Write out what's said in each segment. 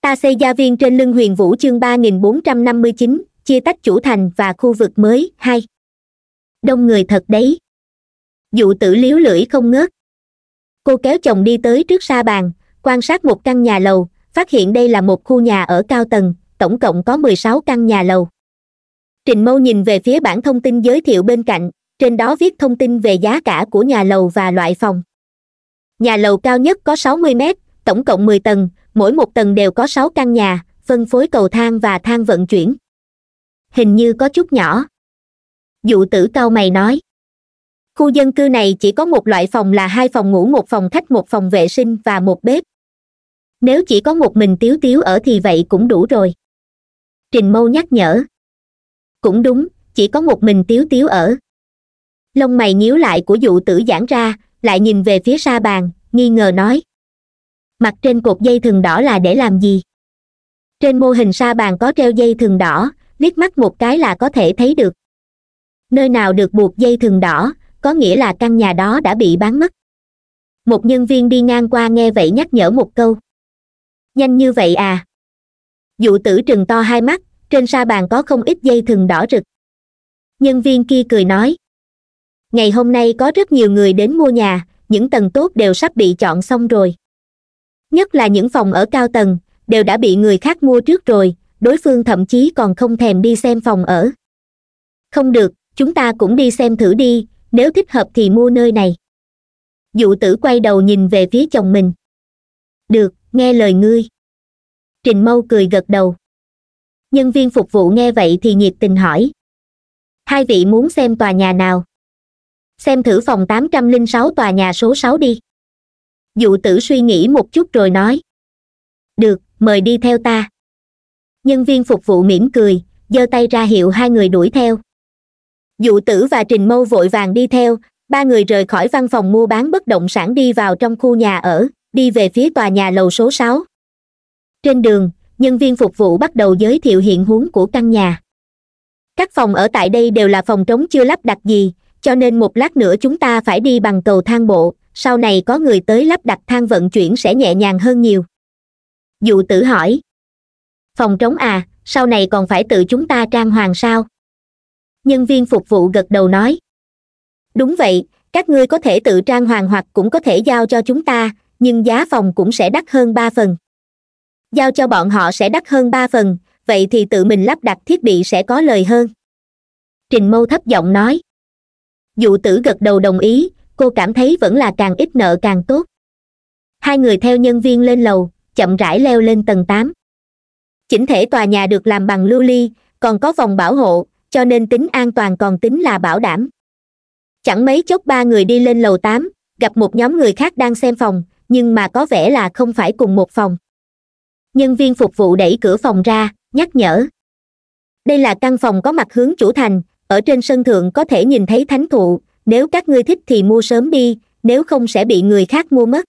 ta xây gia viên trên lưng huyền vũ chương ba nghìn bốn trăm năm mươi chín, chia tách chủ thành và khu vực mới, hai. Đông người thật đấy. Dụ tử liếu lưỡi không ngớt. Cô kéo chồng đi tới trước sa bàn, quan sát một căn nhà lầu, phát hiện đây là một khu nhà ở cao tầng, tổng cộng có mười sáu căn nhà lầu. Trình mâu nhìn về phía bản thông tin giới thiệu bên cạnh, trên đó viết thông tin về giá cả của nhà lầu và loại phòng. Nhà lầu cao nhất có sáu mươi mét, tổng cộng mười tầng mỗi một tầng đều có sáu căn nhà, phân phối cầu thang và thang vận chuyển. Hình như có chút nhỏ. Dụ tử cao mày nói. Khu dân cư này chỉ có một loại phòng là hai phòng ngủ, một phòng khách, một phòng vệ sinh và một bếp. Nếu chỉ có một mình tiếu tiếu ở thì vậy cũng đủ rồi. Trình mâu nhắc nhở. Cũng đúng, chỉ có một mình tiếu tiếu ở. Lông mày nhíu lại của dụ tử giãn ra, lại nhìn về phía xa bàn, nghi ngờ nói mặt trên cột dây thừng đỏ là để làm gì? Trên mô hình sa bàn có treo dây thừng đỏ, liếc mắt một cái là có thể thấy được. Nơi nào được buộc dây thừng đỏ, có nghĩa là căn nhà đó đã bị bán mất. Một nhân viên đi ngang qua nghe vậy nhắc nhở một câu. Nhanh như vậy à? Dụ tử trừng to hai mắt, trên sa bàn có không ít dây thừng đỏ rực. Nhân viên kia cười nói. Ngày hôm nay có rất nhiều người đến mua nhà, những tầng tốt đều sắp bị chọn xong rồi nhất là những phòng ở cao tầng, đều đã bị người khác mua trước rồi, đối phương thậm chí còn không thèm đi xem phòng ở. Không được, chúng ta cũng đi xem thử đi, nếu thích hợp thì mua nơi này. Dụ tử quay đầu nhìn về phía chồng mình. Được, nghe lời ngươi. Trình mâu cười gật đầu. Nhân viên phục vụ nghe vậy thì nhiệt tình hỏi. Hai vị muốn xem tòa nhà nào? Xem thử phòng tám trăm linh sáu tòa nhà số sáu đi dụ tử suy nghĩ một chút rồi nói. Được, mời đi theo ta. Nhân viên phục vụ mỉm cười, giơ tay ra hiệu hai người đuổi theo. Dụ tử và trình mâu vội vàng đi theo, ba người rời khỏi văn phòng mua bán bất động sản đi vào trong khu nhà ở, đi về phía tòa nhà lầu số sáu. Trên đường, nhân viên phục vụ bắt đầu giới thiệu hiện huống của căn nhà. Các phòng ở tại đây đều là phòng trống chưa lắp đặt gì, cho nên một lát nữa chúng ta phải đi bằng cầu thang bộ sau này có người tới lắp đặt thang vận chuyển sẽ nhẹ nhàng hơn nhiều. Dụ tử hỏi. Phòng trống à sau này còn phải tự chúng ta trang hoàng sao? Nhân viên phục vụ gật đầu nói. Đúng vậy, các ngươi có thể tự trang hoàng hoặc cũng có thể giao cho chúng ta, nhưng giá phòng cũng sẽ đắt hơn ba phần. Giao cho bọn họ sẽ đắt hơn ba phần, vậy thì tự mình lắp đặt thiết bị sẽ có lời hơn. Trình mâu thấp giọng nói. Dụ tử gật đầu đồng ý cô cảm thấy vẫn là càng ít nợ càng tốt. Hai người theo nhân viên lên lầu, chậm rãi leo lên tầng tám. Chỉnh thể tòa nhà được làm bằng lưu ly, còn có vòng bảo hộ, cho nên tính an toàn còn tính là bảo đảm. Chẳng mấy chốc ba người đi lên lầu tám, gặp một nhóm người khác đang xem phòng, nhưng mà có vẻ là không phải cùng một phòng. Nhân viên phục vụ đẩy cửa phòng ra, nhắc nhở. Đây là căn phòng có mặt hướng chủ thành, ở trên sân thượng có thể nhìn thấy thánh thụ nếu các ngươi thích thì mua sớm đi, nếu không sẽ bị người khác mua mất.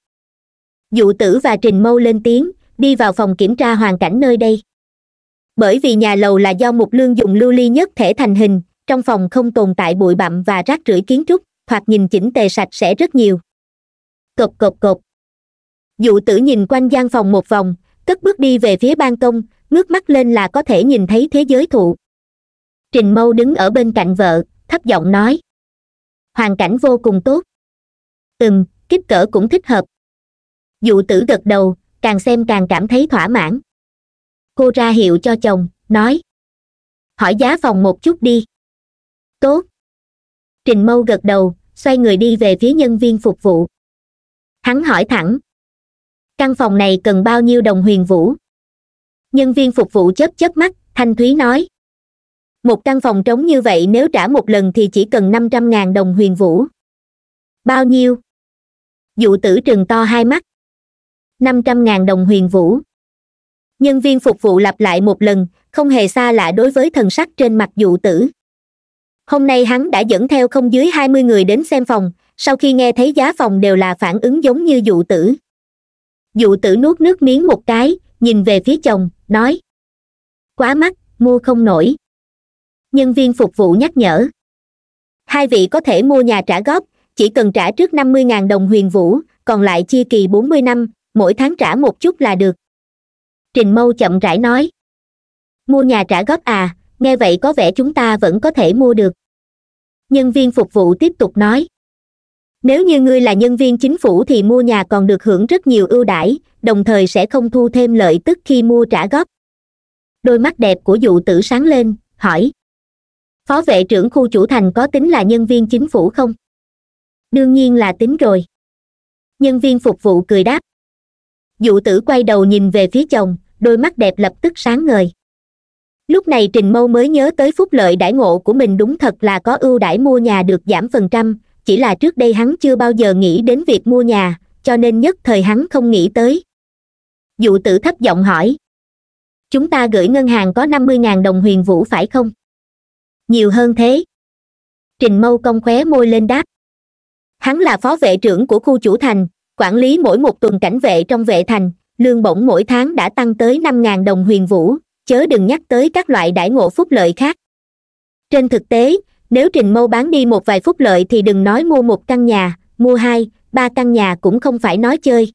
Dụ tử và trình mâu lên tiếng, đi vào phòng kiểm tra hoàn cảnh nơi đây. Bởi vì nhà lầu là do một lương dùng lưu ly nhất thể thành hình, trong phòng không tồn tại bụi bặm và rác rưởi kiến trúc hoặc nhìn chỉnh tề sạch sẽ rất nhiều. Cộc cộc cộc. Dụ tử nhìn quanh gian phòng một vòng, cất bước đi về phía ban công, ngước mắt lên là có thể nhìn thấy thế giới thụ. Trình mâu đứng ở bên cạnh vợ, thấp giọng nói hoàn cảnh vô cùng tốt. Ừm, kích cỡ cũng thích hợp. Dụ tử gật đầu, càng xem càng cảm thấy thỏa mãn. Cô ra hiệu cho chồng, nói. Hỏi giá phòng một chút đi. Tốt. Trình mâu gật đầu, xoay người đi về phía nhân viên phục vụ. Hắn hỏi thẳng. Căn phòng này cần bao nhiêu đồng huyền vũ? Nhân viên phục vụ chớp chớp mắt, thanh thúy nói một căn phòng trống như vậy nếu trả một lần thì chỉ cần năm trăm ngàn đồng huyền vũ. Bao nhiêu? Dụ tử trừng to hai mắt. năm trăm ngàn đồng huyền vũ. Nhân viên phục vụ lặp lại một lần, không hề xa lạ đối với thần sắc trên mặt dụ tử. Hôm nay hắn đã dẫn theo không dưới hai mươi người đến xem phòng, sau khi nghe thấy giá phòng đều là phản ứng giống như dụ tử. Dụ tử nuốt nước miếng một cái, nhìn về phía chồng, nói, quá mắc, mua không nổi nhân viên phục vụ nhắc nhở. Hai vị có thể mua nhà trả góp, chỉ cần trả trước năm mươi đồng huyền vũ, còn lại chia kỳ bốn mươi năm, mỗi tháng trả một chút là được. Trình mâu chậm rãi nói. Mua nhà trả góp à nghe vậy có vẻ chúng ta vẫn có thể mua được. Nhân viên phục vụ tiếp tục nói. Nếu như ngươi là nhân viên chính phủ thì mua nhà còn được hưởng rất nhiều ưu đãi, đồng thời sẽ không thu thêm lợi tức khi mua trả góp. Đôi mắt đẹp của dụ tử sáng lên, hỏi phó vệ trưởng khu chủ thành có tính là nhân viên chính phủ không? Đương nhiên là tính rồi. Nhân viên phục vụ cười đáp. Dụ tử quay đầu nhìn về phía chồng, đôi mắt đẹp lập tức sáng ngời. Lúc này trình mâu mới nhớ tới phúc lợi đãi ngộ của mình đúng thật là có ưu đãi mua nhà được giảm phần trăm, chỉ là trước đây hắn chưa bao giờ nghĩ đến việc mua nhà, cho nên nhất thời hắn không nghĩ tới. Dụ tử thấp giọng hỏi. Chúng ta gửi ngân hàng có năm mươi đồng huyền vũ phải không? Nhiều hơn thế. Trình mâu công khóe môi lên đáp. Hắn là phó vệ trưởng của khu chủ thành, quản lý mỗi một tuần cảnh vệ trong vệ thành, lương bổng mỗi tháng đã tăng tới năm đồng huyền vũ, chớ đừng nhắc tới các loại đãi ngộ phúc lợi khác. Trên thực tế, nếu trình mâu bán đi một vài phúc lợi thì đừng nói mua một căn nhà, mua hai, ba căn nhà cũng không phải nói chơi.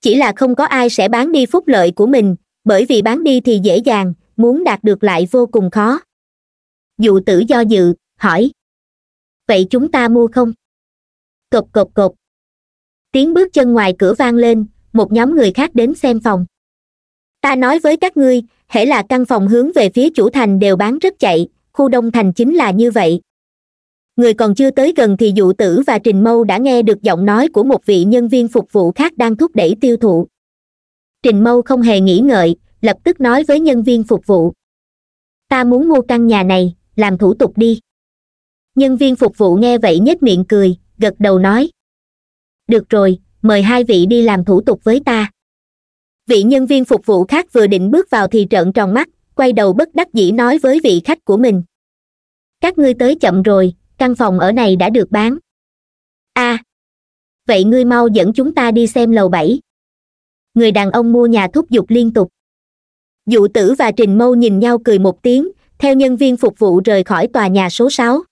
Chỉ là không có ai sẽ bán đi phúc lợi của mình, bởi vì bán đi thì dễ dàng, muốn đạt được lại vô cùng khó dụ tử do dự, hỏi. Vậy chúng ta mua không? Cộc cộc cộc tiếng bước chân ngoài cửa vang lên, một nhóm người khác đến xem phòng. Ta nói với các ngươi, hễ là căn phòng hướng về phía chủ thành đều bán rất chạy, khu đông thành chính là như vậy. Người còn chưa tới gần thì dụ tử và trình mâu đã nghe được giọng nói của một vị nhân viên phục vụ khác đang thúc đẩy tiêu thụ. Trình mâu không hề nghĩ ngợi, lập tức nói với nhân viên phục vụ. Ta muốn mua căn nhà này làm thủ tục đi. Nhân viên phục vụ nghe vậy nhếch miệng cười, gật đầu nói. Được rồi, mời hai vị đi làm thủ tục với ta. Vị nhân viên phục vụ khác vừa định bước vào thì trợn tròn mắt, quay đầu bất đắc dĩ nói với vị khách của mình. Các ngươi tới chậm rồi, căn phòng ở này đã được bán. A. Vậy ngươi mau dẫn chúng ta đi xem lầu bảy. Người đàn ông mua nhà thúc giục liên tục. Dụ tử và trình mâu nhìn nhau cười một tiếng theo nhân viên phục vụ rời khỏi tòa nhà số sáu.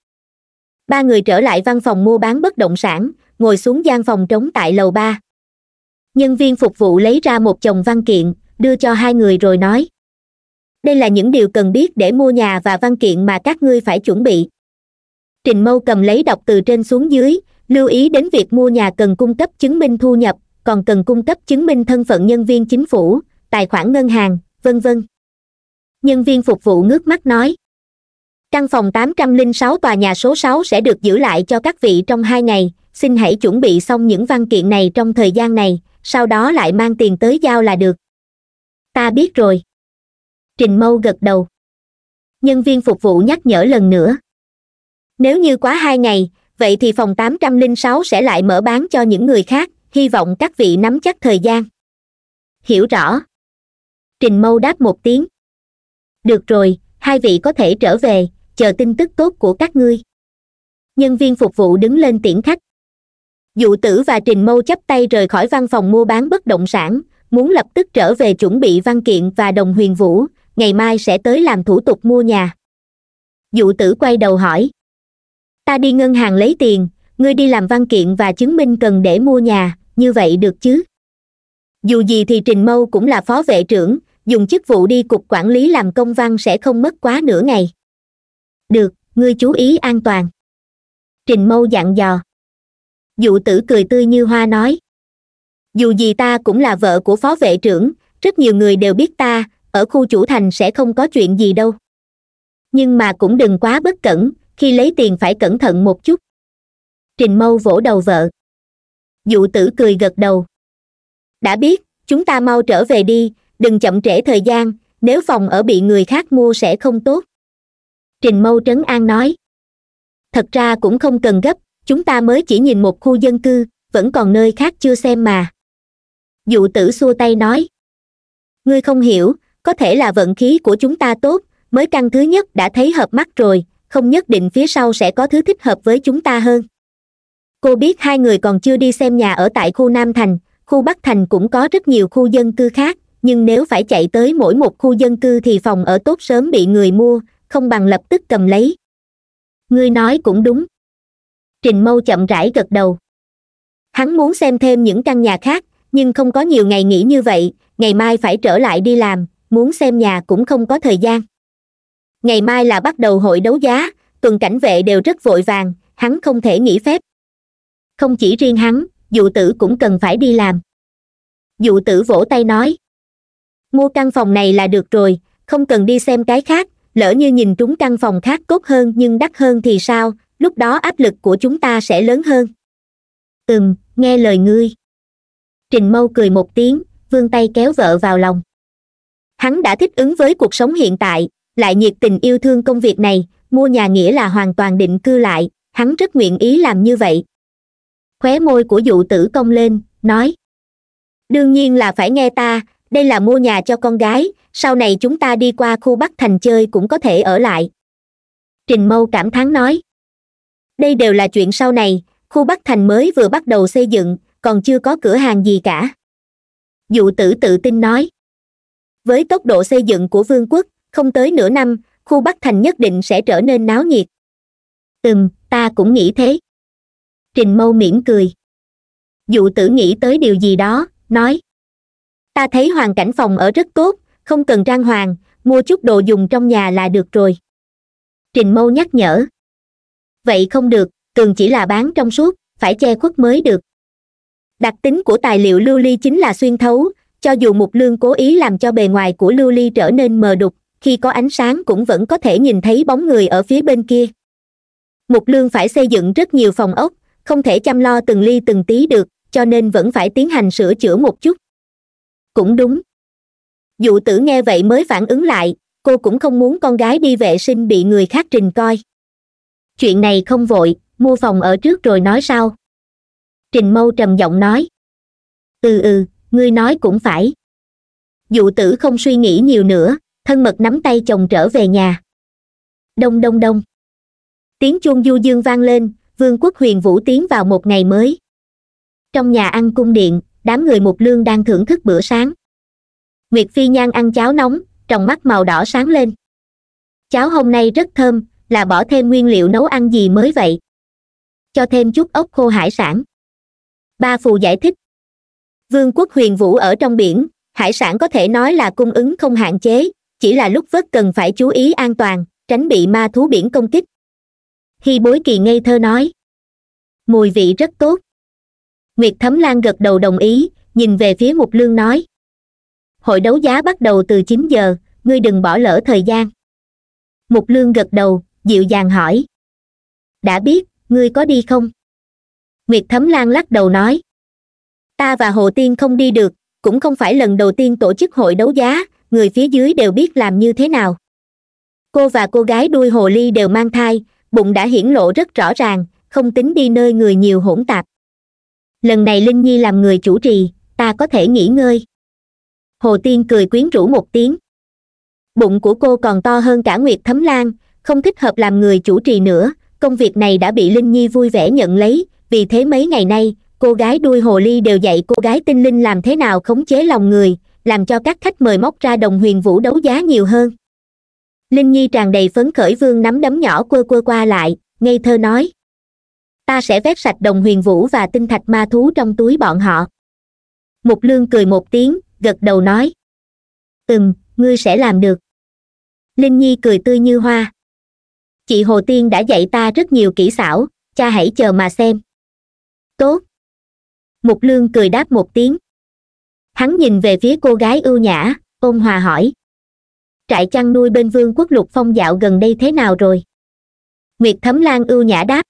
Ba người trở lại văn phòng mua bán bất động sản, ngồi xuống gian phòng trống tại lầu ba. Nhân viên phục vụ lấy ra một chồng văn kiện, đưa cho hai người rồi nói. Đây là những điều cần biết để mua nhà và văn kiện mà các ngươi phải chuẩn bị. Trình mâu cầm lấy đọc từ trên xuống dưới, lưu ý đến việc mua nhà cần cung cấp chứng minh thu nhập, còn cần cung cấp chứng minh thân phận nhân viên chính phủ, tài khoản ngân hàng, vân vân nhân viên phục vụ ngước mắt nói. Căn phòng tám trăm linh sáu tòa nhà số sáu sẽ được giữ lại cho các vị trong hai ngày. Xin hãy chuẩn bị xong những văn kiện này trong thời gian này, sau đó lại mang tiền tới giao là được. Ta biết rồi. Trình mâu gật đầu. Nhân viên phục vụ nhắc nhở lần nữa. Nếu như quá hai ngày, vậy thì phòng tám trăm linh sáu sẽ lại mở bán cho những người khác, hy vọng các vị nắm chắc thời gian. Hiểu rõ. Trình mâu đáp một tiếng được rồi, hai vị có thể trở về, chờ tin tức tốt của các ngươi. Nhân viên phục vụ đứng lên tiễn khách. Dụ tử và trình mâu chấp tay rời khỏi văn phòng mua bán bất động sản, muốn lập tức trở về chuẩn bị văn kiện và đồng huyền vũ, ngày mai sẽ tới làm thủ tục mua nhà. Dụ tử quay đầu hỏi. Ta đi ngân hàng lấy tiền, ngươi đi làm văn kiện và chứng minh cần để mua nhà, như vậy được chứ? Dù gì thì trình mâu cũng là phó vệ trưởng dùng chức vụ đi cục quản lý làm công văn sẽ không mất quá nửa ngày. Được, ngươi chú ý an toàn. Trình mâu dặn dò. Dụ tử cười tươi như hoa nói. Dù gì ta cũng là vợ của phó vệ trưởng, rất nhiều người đều biết ta, ở khu chủ thành sẽ không có chuyện gì đâu. Nhưng mà cũng đừng quá bất cẩn, khi lấy tiền phải cẩn thận một chút. Trình mâu vỗ đầu vợ. Dụ tử cười gật đầu. Đã biết, chúng ta mau trở về đi đừng chậm trễ thời gian, nếu phòng ở bị người khác mua sẽ không tốt. Trình mâu trấn an nói. Thật ra cũng không cần gấp, chúng ta mới chỉ nhìn một khu dân cư, vẫn còn nơi khác chưa xem mà. Dụ tử xua tay nói. Ngươi không hiểu, có thể là vận khí của chúng ta tốt, mới căn thứ nhất đã thấy hợp mắt rồi, không nhất định phía sau sẽ có thứ thích hợp với chúng ta hơn. Cô biết hai người còn chưa đi xem nhà ở tại khu nam thành, khu bắc thành cũng có rất nhiều khu dân cư khác nhưng nếu phải chạy tới mỗi một khu dân cư thì phòng ở tốt sớm bị người mua, không bằng lập tức cầm lấy. Ngươi nói cũng đúng. Trình mâu chậm rãi gật đầu. Hắn muốn xem thêm những căn nhà khác, nhưng không có nhiều ngày nghỉ như vậy, ngày mai phải trở lại đi làm, muốn xem nhà cũng không có thời gian. Ngày mai là bắt đầu hội đấu giá, tuần cảnh vệ đều rất vội vàng, hắn không thể nghỉ phép. Không chỉ riêng hắn, dụ tử cũng cần phải đi làm. Dụ tử vỗ tay nói mua căn phòng này là được rồi, không cần đi xem cái khác, lỡ như nhìn trúng căn phòng khác tốt hơn nhưng đắt hơn thì sao, lúc đó áp lực của chúng ta sẽ lớn hơn. Ừm, nghe lời ngươi. Trình mâu cười một tiếng, vươn tay kéo vợ vào lòng. Hắn đã thích ứng với cuộc sống hiện tại, lại nhiệt tình yêu thương công việc này, mua nhà nghĩa là hoàn toàn định cư lại, hắn rất nguyện ý làm như vậy. Khóe môi của dụ tử cong lên, nói, đương nhiên là phải nghe ta đây là mua nhà cho con gái, sau này chúng ta đi qua khu bắc thành chơi cũng có thể ở lại. Trình mâu cảm thán nói. Đây đều là chuyện sau này, khu bắc thành mới vừa bắt đầu xây dựng, còn chưa có cửa hàng gì cả. Dụ tử tự tin nói. Với tốc độ xây dựng của vương quốc, không tới nửa năm, khu bắc thành nhất định sẽ trở nên náo nhiệt. Ừm, ta cũng nghĩ thế. Trình mâu mỉm cười. Dụ tử nghĩ tới điều gì đó, nói ta thấy hoàn cảnh phòng ở rất tốt, không cần trang hoàng, mua chút đồ dùng trong nhà là được rồi. Trình mâu nhắc nhở. Vậy không được, tường chỉ là bán trong suốt, phải che khuất mới được. Đặc tính của tài liệu lưu ly chính là xuyên thấu, cho dù mục lương cố ý làm cho bề ngoài của lưu ly trở nên mờ đục, khi có ánh sáng cũng vẫn có thể nhìn thấy bóng người ở phía bên kia. Mục lương phải xây dựng rất nhiều phòng ốc, không thể chăm lo từng ly từng tí được, cho nên vẫn phải tiến hành sửa chữa một chút cũng đúng. Dụ tử nghe vậy mới phản ứng lại, cô cũng không muốn con gái đi vệ sinh bị người khác trình coi. Chuyện này không vội mua phòng ở trước rồi nói sau. Trình mâu trầm giọng nói. Ừ ừ ngươi nói cũng phải. Dụ tử không suy nghĩ nhiều nữa, thân mật nắm tay chồng trở về nhà. Đông đông đông. Tiếng chuông du dương vang lên, vương quốc huyền vũ tiến vào một ngày mới. Trong nhà ăn cung điện đám người một lương đang thưởng thức bữa sáng. Nguyệt phi nhan ăn cháo nóng, trong mắt màu đỏ sáng lên. Cháo hôm nay rất thơm, là bỏ thêm nguyên liệu nấu ăn gì mới vậy? Cho thêm chút ốc khô hải sản. Ba phù giải thích. Vương quốc huyền vũ ở trong biển, hải sản có thể nói là cung ứng không hạn chế, chỉ là lúc vớt cần phải chú ý an toàn, tránh bị ma thú biển công kích. Khi bối kỳ ngây thơ nói. Mùi vị rất tốt nguyệt thấm lan gật đầu đồng ý, nhìn về phía mục lương nói. Hội đấu giá bắt đầu từ chín giờ, ngươi đừng bỏ lỡ thời gian. Mục lương gật đầu, dịu dàng hỏi. Đã biết, ngươi có đi không? Nguyệt thấm lan lắc đầu nói. Ta và hồ tiên không đi được, cũng không phải lần đầu tiên tổ chức hội đấu giá, người phía dưới đều biết làm như thế nào. Cô và cô gái đuôi hồ ly đều mang thai, bụng đã hiển lộ rất rõ ràng, không tính đi nơi người nhiều hỗn tạp lần này linh nhi làm người chủ trì, ta có thể nghỉ ngơi. Hồ tiên cười quyến rũ một tiếng. Bụng của cô còn to hơn cả nguyệt thấm lan, không thích hợp làm người chủ trì nữa, công việc này đã bị linh nhi vui vẻ nhận lấy, vì thế mấy ngày nay, cô gái đuôi hồ ly đều dạy cô gái tinh linh làm thế nào khống chế lòng người, làm cho các khách mời móc ra đồng huyền vũ đấu giá nhiều hơn. Linh nhi tràn đầy phấn khởi vương nắm đấm nhỏ quơ quơ qua lại, ngây thơ nói ta sẽ vét sạch đồng huyền vũ và tinh thạch ma thú trong túi bọn họ. Mục lương cười một tiếng, gật đầu nói. Ừm, ngươi sẽ làm được. Linh nhi cười tươi như hoa. Chị hồ tiên đã dạy ta rất nhiều kỹ xảo, cha hãy chờ mà xem. Tốt. Mục lương cười đáp một tiếng. Hắn nhìn về phía cô gái ưu nhã, ôn hòa hỏi. Trại chăn nuôi bên vương quốc lục phong dạo gần đây thế nào rồi? Nguyệt thấm lan ưu nhã đáp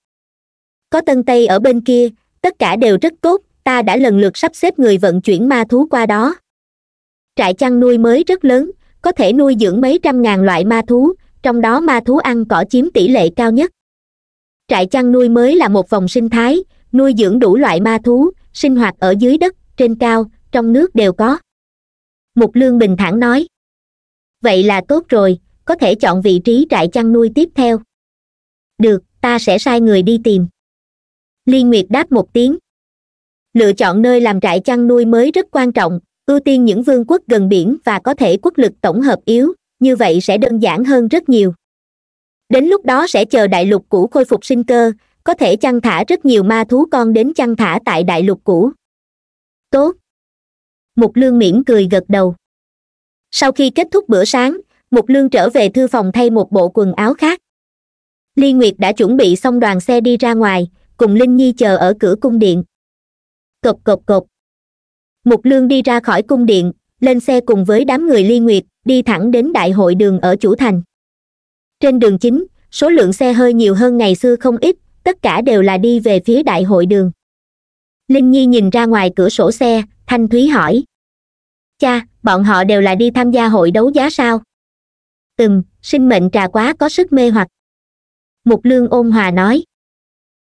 có tân tây ở bên kia, tất cả đều rất tốt, ta đã lần lượt sắp xếp người vận chuyển ma thú qua đó. Trại chăn nuôi mới rất lớn, có thể nuôi dưỡng mấy trăm ngàn loại ma thú, trong đó ma thú ăn cỏ chiếm tỷ lệ cao nhất. Trại chăn nuôi mới là một vòng sinh thái, nuôi dưỡng đủ loại ma thú, sinh hoạt ở dưới đất, trên cao, trong nước đều có. Mục lương bình thản nói. Vậy là tốt rồi, có thể chọn vị trí trại chăn nuôi tiếp theo. Được, ta sẽ sai người đi tìm liên nguyệt đáp một tiếng. Lựa chọn nơi làm trại chăn nuôi mới rất quan trọng, ưu tiên những vương quốc gần biển và có thể quốc lực tổng hợp yếu, như vậy sẽ đơn giản hơn rất nhiều. Đến lúc đó sẽ chờ đại lục cũ khôi phục sinh cơ, có thể chăn thả rất nhiều ma thú con đến chăn thả tại đại lục cũ. Tốt. Mục lương mỉm cười gật đầu. Sau khi kết thúc bữa sáng, mục lương trở về thư phòng thay một bộ quần áo khác. Ly nguyệt đã chuẩn bị xong đoàn xe đi ra ngoài cùng linh nhi chờ ở cửa cung điện. Cộc cộc cộc. Mục lương đi ra khỏi cung điện, lên xe cùng với đám người ly nguyệt, đi thẳng đến đại hội đường ở chủ thành. Trên đường chính, số lượng xe hơi nhiều hơn ngày xưa không ít, tất cả đều là đi về phía đại hội đường. Linh nhi nhìn ra ngoài cửa sổ xe, thanh thúy hỏi. Cha, bọn họ đều là đi tham gia hội đấu giá sao? Ừm, sinh mệnh trà quá có sức mê hoặc. Mục lương ôn hòa nói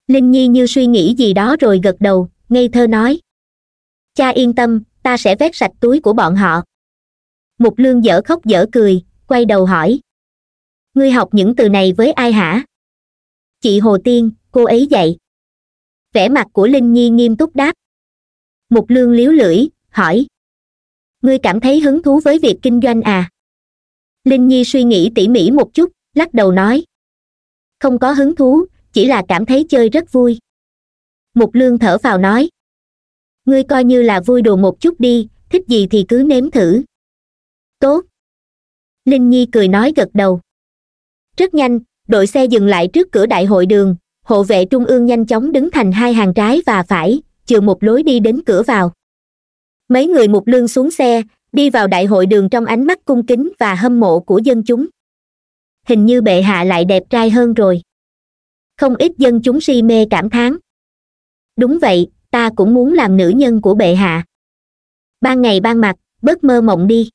linh nhi như suy nghĩ gì đó rồi gật đầu, ngây thơ nói. Cha yên tâm, ta sẽ vét sạch túi của bọn họ. Mục lương dở khóc dở cười, quay đầu hỏi. Ngươi học những từ này với ai hả? Chị hồ tiên, cô ấy dạy. Vẻ mặt của linh nhi nghiêm túc đáp. Mục lương liếu lưỡi, hỏi. Ngươi cảm thấy hứng thú với việc kinh doanh à? Linh nhi suy nghĩ tỉ mỉ một chút, lắc đầu nói. Không có hứng thú chỉ là cảm thấy chơi rất vui. Mục lương thở vào nói. Ngươi coi như là vui đùa một chút đi, thích gì thì cứ nếm thử. Tốt. Linh nhi cười nói gật đầu. Rất nhanh, đội xe dừng lại trước cửa đại hội đường, hộ vệ trung ương nhanh chóng đứng thành hai hàng trái và phải, chừa một lối đi đến cửa vào. Mấy người mục lương xuống xe, đi vào đại hội đường trong ánh mắt cung kính và hâm mộ của dân chúng. Hình như bệ hạ lại đẹp trai hơn rồi không ít dân chúng si mê cảm thán. Đúng vậy, ta cũng muốn làm nữ nhân của bệ hạ. Ban ngày ban mặt, bớt mơ mộng đi.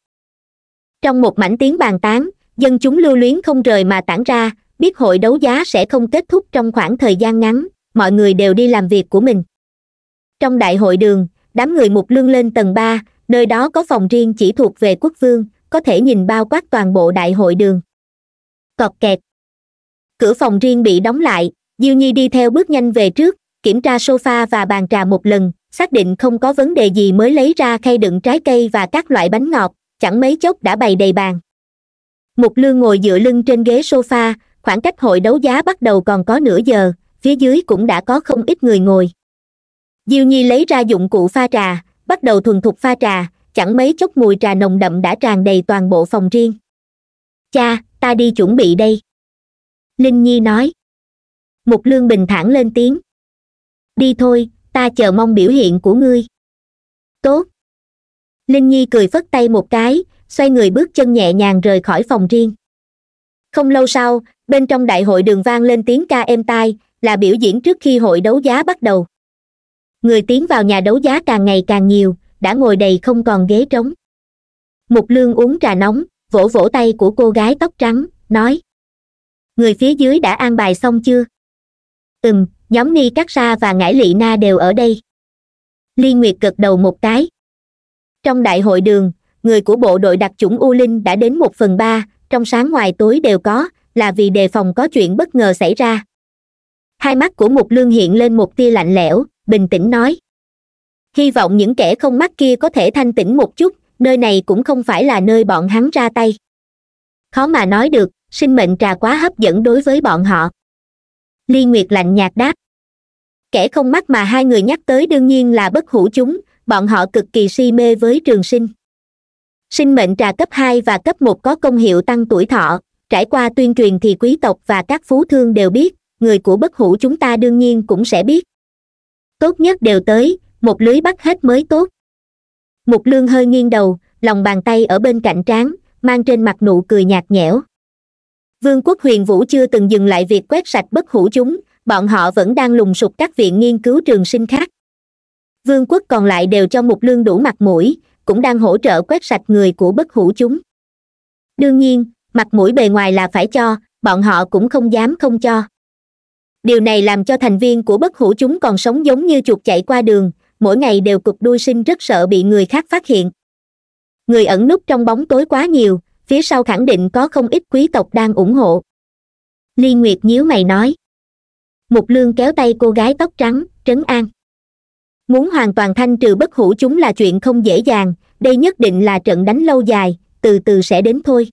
Trong một mảnh tiếng bàn tán, dân chúng lưu luyến không rời mà tản ra, biết hội đấu giá sẽ không kết thúc trong khoảng thời gian ngắn, mọi người đều đi làm việc của mình. Trong đại hội đường, đám người mục lương lên tầng ba, nơi đó có phòng riêng chỉ thuộc về quốc vương, có thể nhìn bao quát toàn bộ đại hội đường. Cọt kẹt. Cửa phòng riêng bị đóng lại diêu nhi đi theo bước nhanh về trước, kiểm tra sofa và bàn trà một lần, xác định không có vấn đề gì mới lấy ra khay đựng trái cây và các loại bánh ngọt, chẳng mấy chốc đã bày đầy bàn. Mục lương ngồi dựa lưng trên ghế sofa, khoảng cách hội đấu giá bắt đầu còn có nửa giờ, phía dưới cũng đã có không ít người ngồi. Diêu nhi lấy ra dụng cụ pha trà, bắt đầu thuần thục pha trà, chẳng mấy chốc mùi trà nồng đậm đã tràn đầy toàn bộ phòng riêng. Cha, ta đi chuẩn bị đây. Linh nhi nói mục lương bình thản lên tiếng. Đi thôi, ta chờ mong biểu hiện của ngươi. Tốt. Linh nhi cười phất tay một cái, xoay người bước chân nhẹ nhàng rời khỏi phòng riêng. Không lâu sau, bên trong đại hội đường vang lên tiếng ca êm tai, là biểu diễn trước khi hội đấu giá bắt đầu. Người tiến vào nhà đấu giá càng ngày càng nhiều, đã ngồi đầy không còn ghế trống. Mục lương uống trà nóng, vỗ vỗ tay của cô gái tóc trắng, nói, người phía dưới đã an bài xong chưa? Ừm, nhóm ni cắt sa và ngải lị na đều ở đây. Ly nguyệt gật đầu một cái. Trong đại hội đường, người của bộ đội đặc chủng u linh đã đến một phần ba, trong sáng ngoài tối đều có, là vì đề phòng có chuyện bất ngờ xảy ra. Hai mắt của mục lương hiện lên một tia lạnh lẽo, bình tĩnh nói. Hy vọng những kẻ không mắt kia có thể thanh tĩnh một chút, nơi này cũng không phải là nơi bọn hắn ra tay. Khó mà nói được, sinh mệnh trà quá hấp dẫn đối với bọn họ ly nguyệt lạnh nhạt đáp. Kẻ không mắt mà hai người nhắc tới đương nhiên là bất hủ chúng, bọn họ cực kỳ si mê với trường sinh. Sinh mệnh trà cấp hai và cấp một có công hiệu tăng tuổi thọ, trải qua tuyên truyền thì quý tộc và các phú thương đều biết, người của bất hủ chúng ta đương nhiên cũng sẽ biết. Tốt nhất đều tới, một lưới bắt hết mới tốt. Mục lương hơi nghiêng đầu, lòng bàn tay ở bên cạnh trán, mang trên mặt nụ cười nhạt nhẽo vương quốc huyền vũ chưa từng dừng lại việc quét sạch bất hủ chúng, bọn họ vẫn đang lùng sục các viện nghiên cứu trường sinh khác. Vương quốc còn lại đều cho một lương đủ mặt mũi, cũng đang hỗ trợ quét sạch người của bất hủ chúng. Đương nhiên, mặt mũi bề ngoài là phải cho, bọn họ cũng không dám không cho. Điều này làm cho thành viên của bất hủ chúng còn sống giống như chuột chạy qua đường, mỗi ngày đều cục đuôi sinh rất sợ bị người khác phát hiện. Người ẩn núp trong bóng tối quá nhiều phía sau khẳng định có không ít quý tộc đang ủng hộ. Ly nguyệt nhíu mày nói. Mục lương kéo tay cô gái tóc trắng, trấn an. Muốn hoàn toàn thanh trừ bất hủ chúng là chuyện không dễ dàng, đây nhất định là trận đánh lâu dài, từ từ sẽ đến thôi.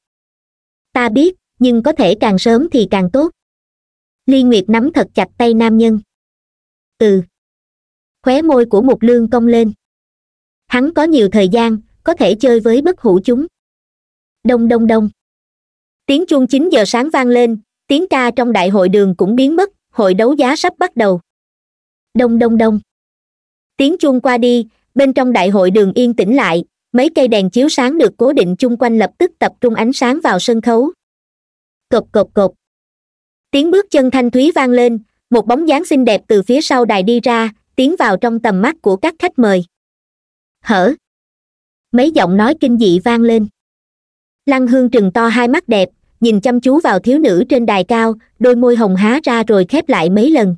Ta biết, nhưng có thể càng sớm thì càng tốt. Ly nguyệt nắm thật chặt tay nam nhân. Ừ. Khóe môi của mục lương cong lên. Hắn có nhiều thời gian, có thể chơi với bất hủ chúng đông đông đông. Tiếng chuông chín giờ sáng vang lên, tiếng ca trong đại hội đường cũng biến mất, hội đấu giá sắp bắt đầu. Đông đông đông. Tiếng chuông qua đi, bên trong đại hội đường yên tĩnh lại, mấy cây đèn chiếu sáng được cố định chung quanh lập tức tập trung ánh sáng vào sân khấu. Cộp cộp cộp tiếng bước chân thanh thúy vang lên, một bóng dáng xinh đẹp từ phía sau đài đi ra, tiến vào trong tầm mắt của các khách mời. Hở? Mấy giọng nói kinh dị vang lên lăng hương trừng to hai mắt đẹp, nhìn chăm chú vào thiếu nữ trên đài cao, đôi môi hồng há ra rồi khép lại mấy lần.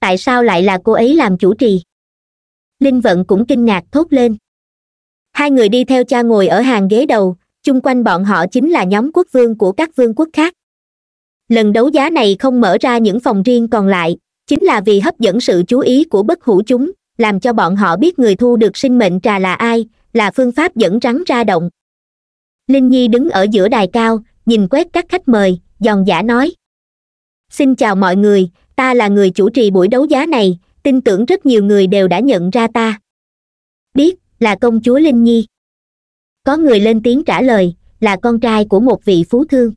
Tại sao lại là cô ấy làm chủ trì? Linh vận cũng kinh ngạc thốt lên. Hai người đi theo cha ngồi ở hàng ghế đầu, chung quanh bọn họ chính là nhóm quốc vương của các vương quốc khác. Lần đấu giá này không mở ra những phòng riêng còn lại, chính là vì hấp dẫn sự chú ý của bất hủ chúng, làm cho bọn họ biết người thu được sinh mệnh trà là ai, là phương pháp dẫn rắn ra động linh nhi đứng ở giữa đài cao, nhìn quét các khách mời, giòn giả nói. Xin chào mọi người, ta là người chủ trì buổi đấu giá này, tin tưởng rất nhiều người đều đã nhận ra ta. Biết, là công chúa linh nhi. Có người lên tiếng trả lời, là con trai của một vị phú thương.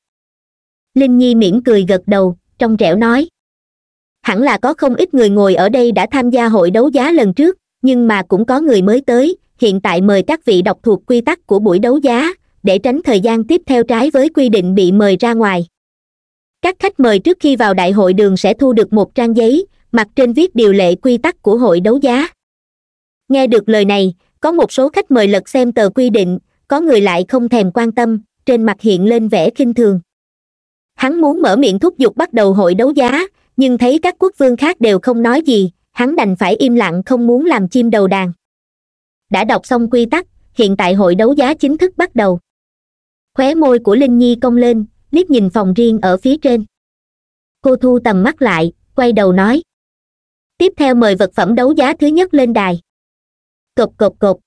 Linh nhi mỉm cười gật đầu, trong trẻo nói. Hẳn là có không ít người ngồi ở đây đã tham gia hội đấu giá lần trước, nhưng mà cũng có người mới tới, hiện tại mời các vị đọc thuộc quy tắc của buổi đấu giá để tránh thời gian tiếp theo trái với quy định bị mời ra ngoài. Các khách mời trước khi vào đại hội đường sẽ thu được một trang giấy, mặt trên viết điều lệ quy tắc của hội đấu giá. Nghe được lời này, có một số khách mời lật xem tờ quy định, có người lại không thèm quan tâm, trên mặt hiện lên vẻ khinh thường. Hắn muốn mở miệng thúc giục bắt đầu hội đấu giá, nhưng thấy các quốc vương khác đều không nói gì, hắn đành phải im lặng không muốn làm chim đầu đàn. Đã đọc xong quy tắc, hiện tại hội đấu giá chính thức bắt đầu khóe môi của linh nhi cong lên, liếc nhìn phòng riêng ở phía trên. Cô thu tầm mắt lại, quay đầu nói. Tiếp theo mời vật phẩm đấu giá thứ nhất lên đài. Cộp cộp cộp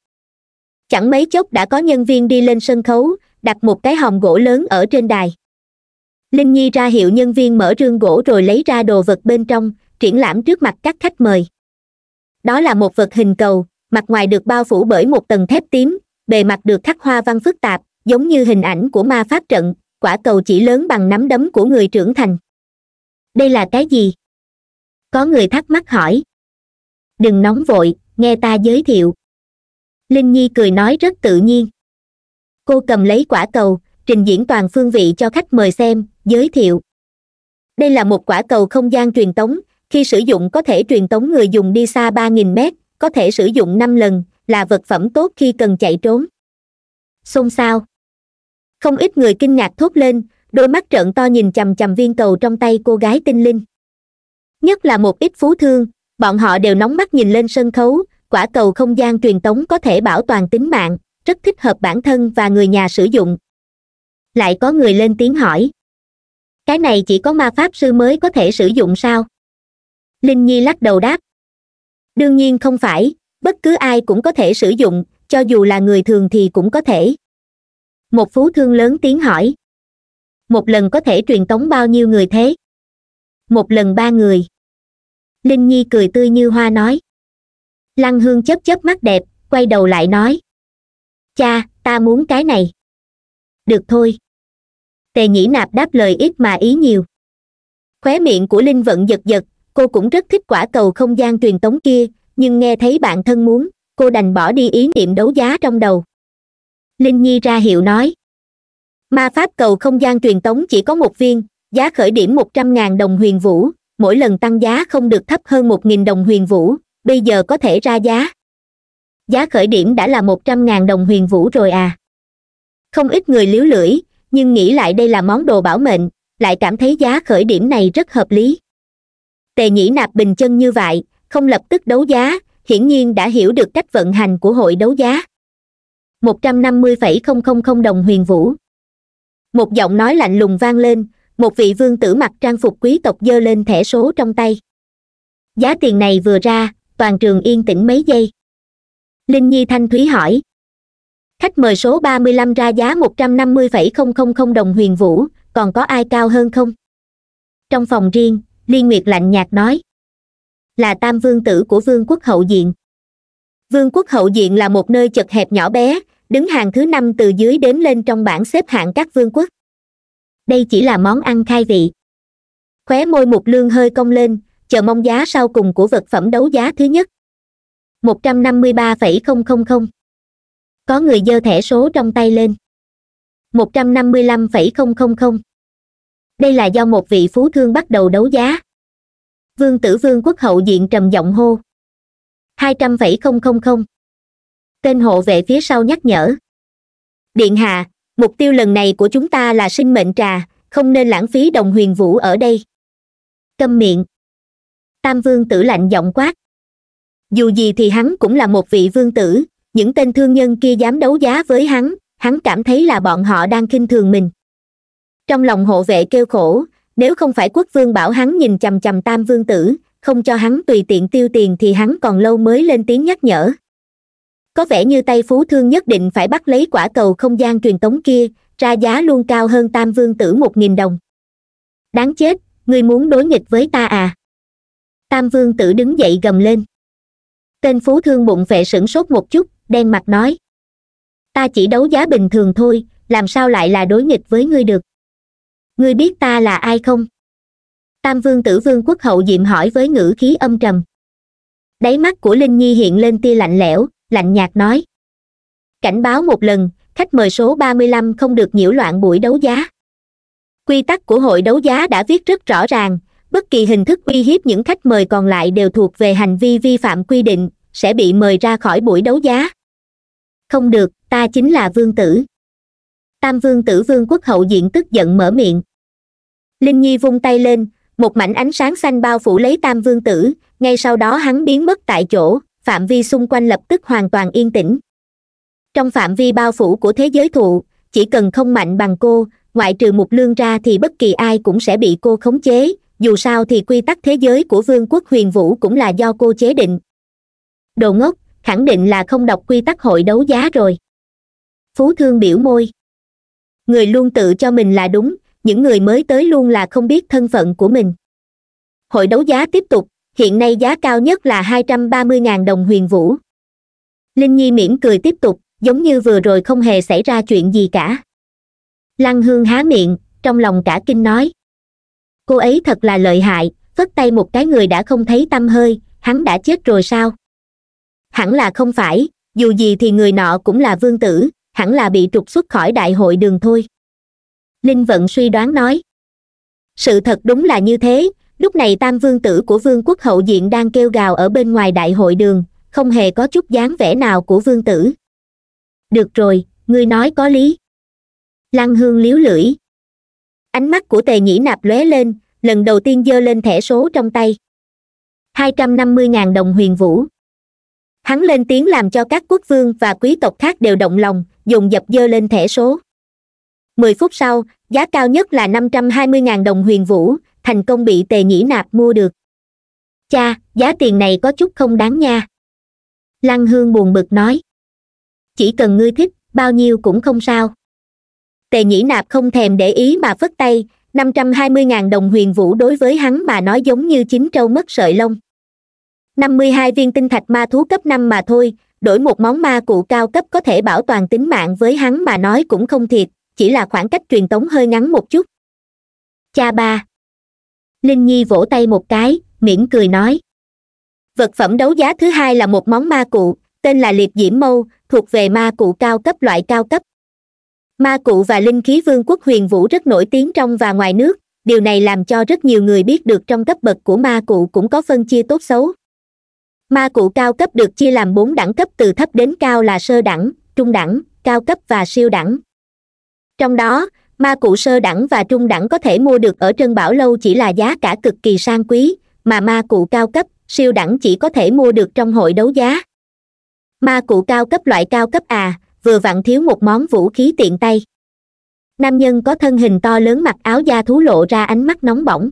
chẳng mấy chốc đã có nhân viên đi lên sân khấu, đặt một cái hòm gỗ lớn ở trên đài. Linh nhi ra hiệu nhân viên mở rương gỗ rồi lấy ra đồ vật bên trong, triển lãm trước mặt các khách mời. Đó là một vật hình cầu, mặt ngoài được bao phủ bởi một tầng thép tím, bề mặt được khắc hoa văn phức tạp giống như hình ảnh của ma pháp trận, quả cầu chỉ lớn bằng nắm đấm của người trưởng thành. Đây là cái gì? Có người thắc mắc hỏi. Đừng nóng vội, nghe ta giới thiệu. Linh nhi cười nói rất tự nhiên. Cô cầm lấy quả cầu, trình diễn toàn phương vị cho khách mời xem, giới thiệu. Đây là một quả cầu không gian truyền tống, khi sử dụng có thể truyền tống người dùng đi xa ba nghìn mét, có thể sử dụng năm lần, là vật phẩm tốt khi cần chạy trốn. Xôn xao không ít người kinh ngạc thốt lên, đôi mắt trợn to nhìn chằm chằm viên cầu trong tay cô gái tinh linh. Nhất là một ít phú thương, bọn họ đều nóng mắt nhìn lên sân khấu, quả cầu không gian truyền tống có thể bảo toàn tính mạng, rất thích hợp bản thân và người nhà sử dụng. Lại có người lên tiếng hỏi, cái này chỉ có ma pháp sư mới có thể sử dụng sao? Linh nhi lắc đầu đáp, đương nhiên không phải, bất cứ ai cũng có thể sử dụng, cho dù là người thường thì cũng có thể một phú thương lớn tiếng hỏi. Một lần có thể truyền tống bao nhiêu người thế? Một lần ba người. Linh nhi cười tươi như hoa nói. Lăng hương chớp chớp mắt đẹp, quay đầu lại nói. Cha, ta muốn cái này. Được thôi. Tề nhĩ nạp đáp lời ít mà ý nhiều. Khóe miệng của linh vận giật giật, cô cũng rất thích quả cầu không gian truyền tống kia, nhưng nghe thấy bạn thân muốn, cô đành bỏ đi ý niệm đấu giá trong đầu linh nhi ra hiệu nói. Ma pháp cầu không gian truyền tống chỉ có một viên, giá khởi điểm một trăm ngàn đồng huyền vũ, mỗi lần tăng giá không được thấp hơn một nghìn đồng huyền vũ, bây giờ có thể ra giá. Giá khởi điểm đã là một trăm ngàn đồng huyền vũ rồi à. Không ít người liếu lưỡi, nhưng nghĩ lại đây là món đồ bảo mệnh, lại cảm thấy giá khởi điểm này rất hợp lý. Tề nhĩ nạp bình chân như vậy, không lập tức đấu giá, hiển nhiên đã hiểu được cách vận hành của hội đấu giá một trăm năm mươi phẩy không không không đồng huyền vũ. Một giọng nói lạnh lùng vang lên, một vị vương tử mặc trang phục quý tộc giơ lên thẻ số trong tay. Giá tiền này vừa ra, toàn trường yên tĩnh mấy giây. Linh nhi thanh thúy hỏi. Khách mời số ba mươi lăm ra giá một trăm năm mươi phẩy không không không đồng huyền vũ, còn có ai cao hơn không? Trong phòng riêng liên nguyệt lạnh nhạt nói. Là tam vương tử của vương quốc hậu diện vương quốc hậu diện là một nơi chật hẹp nhỏ bé, đứng hàng thứ năm từ dưới đến lên trong bảng xếp hạng các vương quốc. Đây chỉ là món ăn khai vị. Khóe môi mục lương hơi cong lên, chờ mong giá sau cùng của vật phẩm đấu giá thứ nhất. một trăm năm mươi ba phẩy không không không. Có người giơ thẻ số trong tay lên. một trăm năm mươi lăm phẩy không không không. Đây là do một vị phú thương bắt đầu đấu giá. Vương tử vương quốc hậu diện trầm giọng hô hai trăm phẩy không không không. Tên hộ vệ phía sau nhắc nhở. Điện hạ, mục tiêu lần này của chúng ta là sinh mệnh trà, không nên lãng phí đồng huyền vũ ở đây. Câm miệng. Tam vương tử lạnh giọng quát. Dù gì thì hắn cũng là một vị vương tử, những tên thương nhân kia dám đấu giá với hắn hắn cảm thấy là bọn họ đang khinh thường mình. Trong lòng hộ vệ kêu khổ, nếu không phải quốc vương bảo hắn nhìn chằm chằm tam vương tử không cho hắn tùy tiện tiêu tiền thì hắn còn lâu mới lên tiếng nhắc nhở. Có vẻ như tay phú thương nhất định phải bắt lấy quả cầu không gian truyền tống kia, ra giá luôn cao hơn tam vương tử một nghìn đồng. Đáng chết, ngươi muốn đối nghịch với ta à? Tam vương tử đứng dậy gầm lên. Tên phú thương bụng vệ sửng sốt một chút, đen mặt nói. Ta chỉ đấu giá bình thường thôi, làm sao lại là đối nghịch với ngươi được? Ngươi biết ta là ai không? Tam vương tử vương quốc hậu diệm hỏi với ngữ khí âm trầm. Đáy mắt của linh nhi hiện lên tia lạnh lẽo, lạnh nhạt nói. Cảnh báo một lần, khách mời số ba mươi lăm không được nhiễu loạn buổi đấu giá. Quy tắc của hội đấu giá đã viết rất rõ ràng, bất kỳ hình thức uy hiếp những khách mời còn lại đều thuộc về hành vi vi phạm quy định, sẽ bị mời ra khỏi buổi đấu giá. Không được, ta chính là vương tử. Tam vương tử vương quốc hậu diện tức giận mở miệng. Linh nhi vung tay lên một mảnh ánh sáng xanh bao phủ lấy tam vương tử, ngay sau đó hắn biến mất tại chỗ, phạm vi xung quanh lập tức hoàn toàn yên tĩnh. Trong phạm vi bao phủ của thế giới thụ, chỉ cần không mạnh bằng cô, ngoại trừ một lương ra thì bất kỳ ai cũng sẽ bị cô khống chế, dù sao thì quy tắc thế giới của vương quốc huyền vũ cũng là do cô chế định. Đồ ngốc, khẳng định là không đọc quy tắc hội đấu giá rồi. Phú thương biểu môi. Người luôn tự cho mình là đúng những người mới tới luôn là không biết thân phận của mình. Hội đấu giá tiếp tục, hiện nay giá cao nhất là hai trăm ba mươi đồng huyền vũ. Linh nhi mỉm cười tiếp tục, giống như vừa rồi không hề xảy ra chuyện gì cả. Lăng hương há miệng, trong lòng cả kinh nói. Cô ấy thật là lợi hại phất tay một cái người đã không thấy tâm hơi, hắn đã chết rồi sao? Hẳn là không phải, dù gì thì người nọ cũng là vương tử, hẳn là bị trục xuất khỏi đại hội đường thôi linh vận suy đoán nói. Sự thật đúng là như thế, lúc này tam vương tử của vương quốc hậu diện đang kêu gào ở bên ngoài đại hội đường, không hề có chút dáng vẻ nào của vương tử. Được rồi, ngươi nói có lý. Lăng hương liếu lưỡi. Ánh mắt của tề nhĩ nạp lóe lên, lần đầu tiên giơ lên thẻ số trong tay. Hai trăm năm mươi ngàn đồng huyền vũ. Hắn lên tiếng làm cho các quốc vương và quý tộc khác đều động lòng dùng dập dơ lên thẻ số mười phút sau, giá cao nhất là năm trăm hai mươi ngàn đồng huyền vũ, thành công bị tề nhĩ nạp mua được. Cha, giá tiền này có chút không đáng nha. Lăng hương buồn bực nói. Chỉ cần ngươi thích, bao nhiêu cũng không sao. Tề nhĩ nạp không thèm để ý mà phất tay, năm trăm hai mươi ngàn đồng huyền vũ đối với hắn mà nói giống như chín trâu mất sợi lông. Năm mươi hai viên tinh thạch ma thú cấp năm mà thôi, đổi một món ma cụ cao cấp có thể bảo toàn tính mạng với hắn mà nói cũng không thiệt chỉ là khoảng cách truyền tống hơi ngắn một chút. Cha ba. Linh nhi vỗ tay một cái, mỉm cười nói. Vật phẩm đấu giá thứ hai là một món ma cụ, tên là liệt diễm mâu, thuộc về ma cụ cao cấp loại cao cấp. Ma cụ và linh khí vương quốc huyền vũ rất nổi tiếng trong và ngoài nước, điều này làm cho rất nhiều người biết được trong cấp bậc của ma cụ cũng có phân chia tốt xấu. Ma cụ cao cấp được chia làm bốn đẳng cấp từ thấp đến cao là sơ đẳng, trung đẳng, cao cấp và siêu đẳng trong đó, ma cụ sơ đẳng và trung đẳng có thể mua được ở trân bảo lâu chỉ là giá cả cực kỳ sang quý, mà ma cụ cao cấp, siêu đẳng chỉ có thể mua được trong hội đấu giá. Ma cụ cao cấp loại cao cấp à vừa vặn thiếu một món vũ khí tiện tay. Nam nhân có thân hình to lớn mặc áo da thú lộ ra ánh mắt nóng bỏng.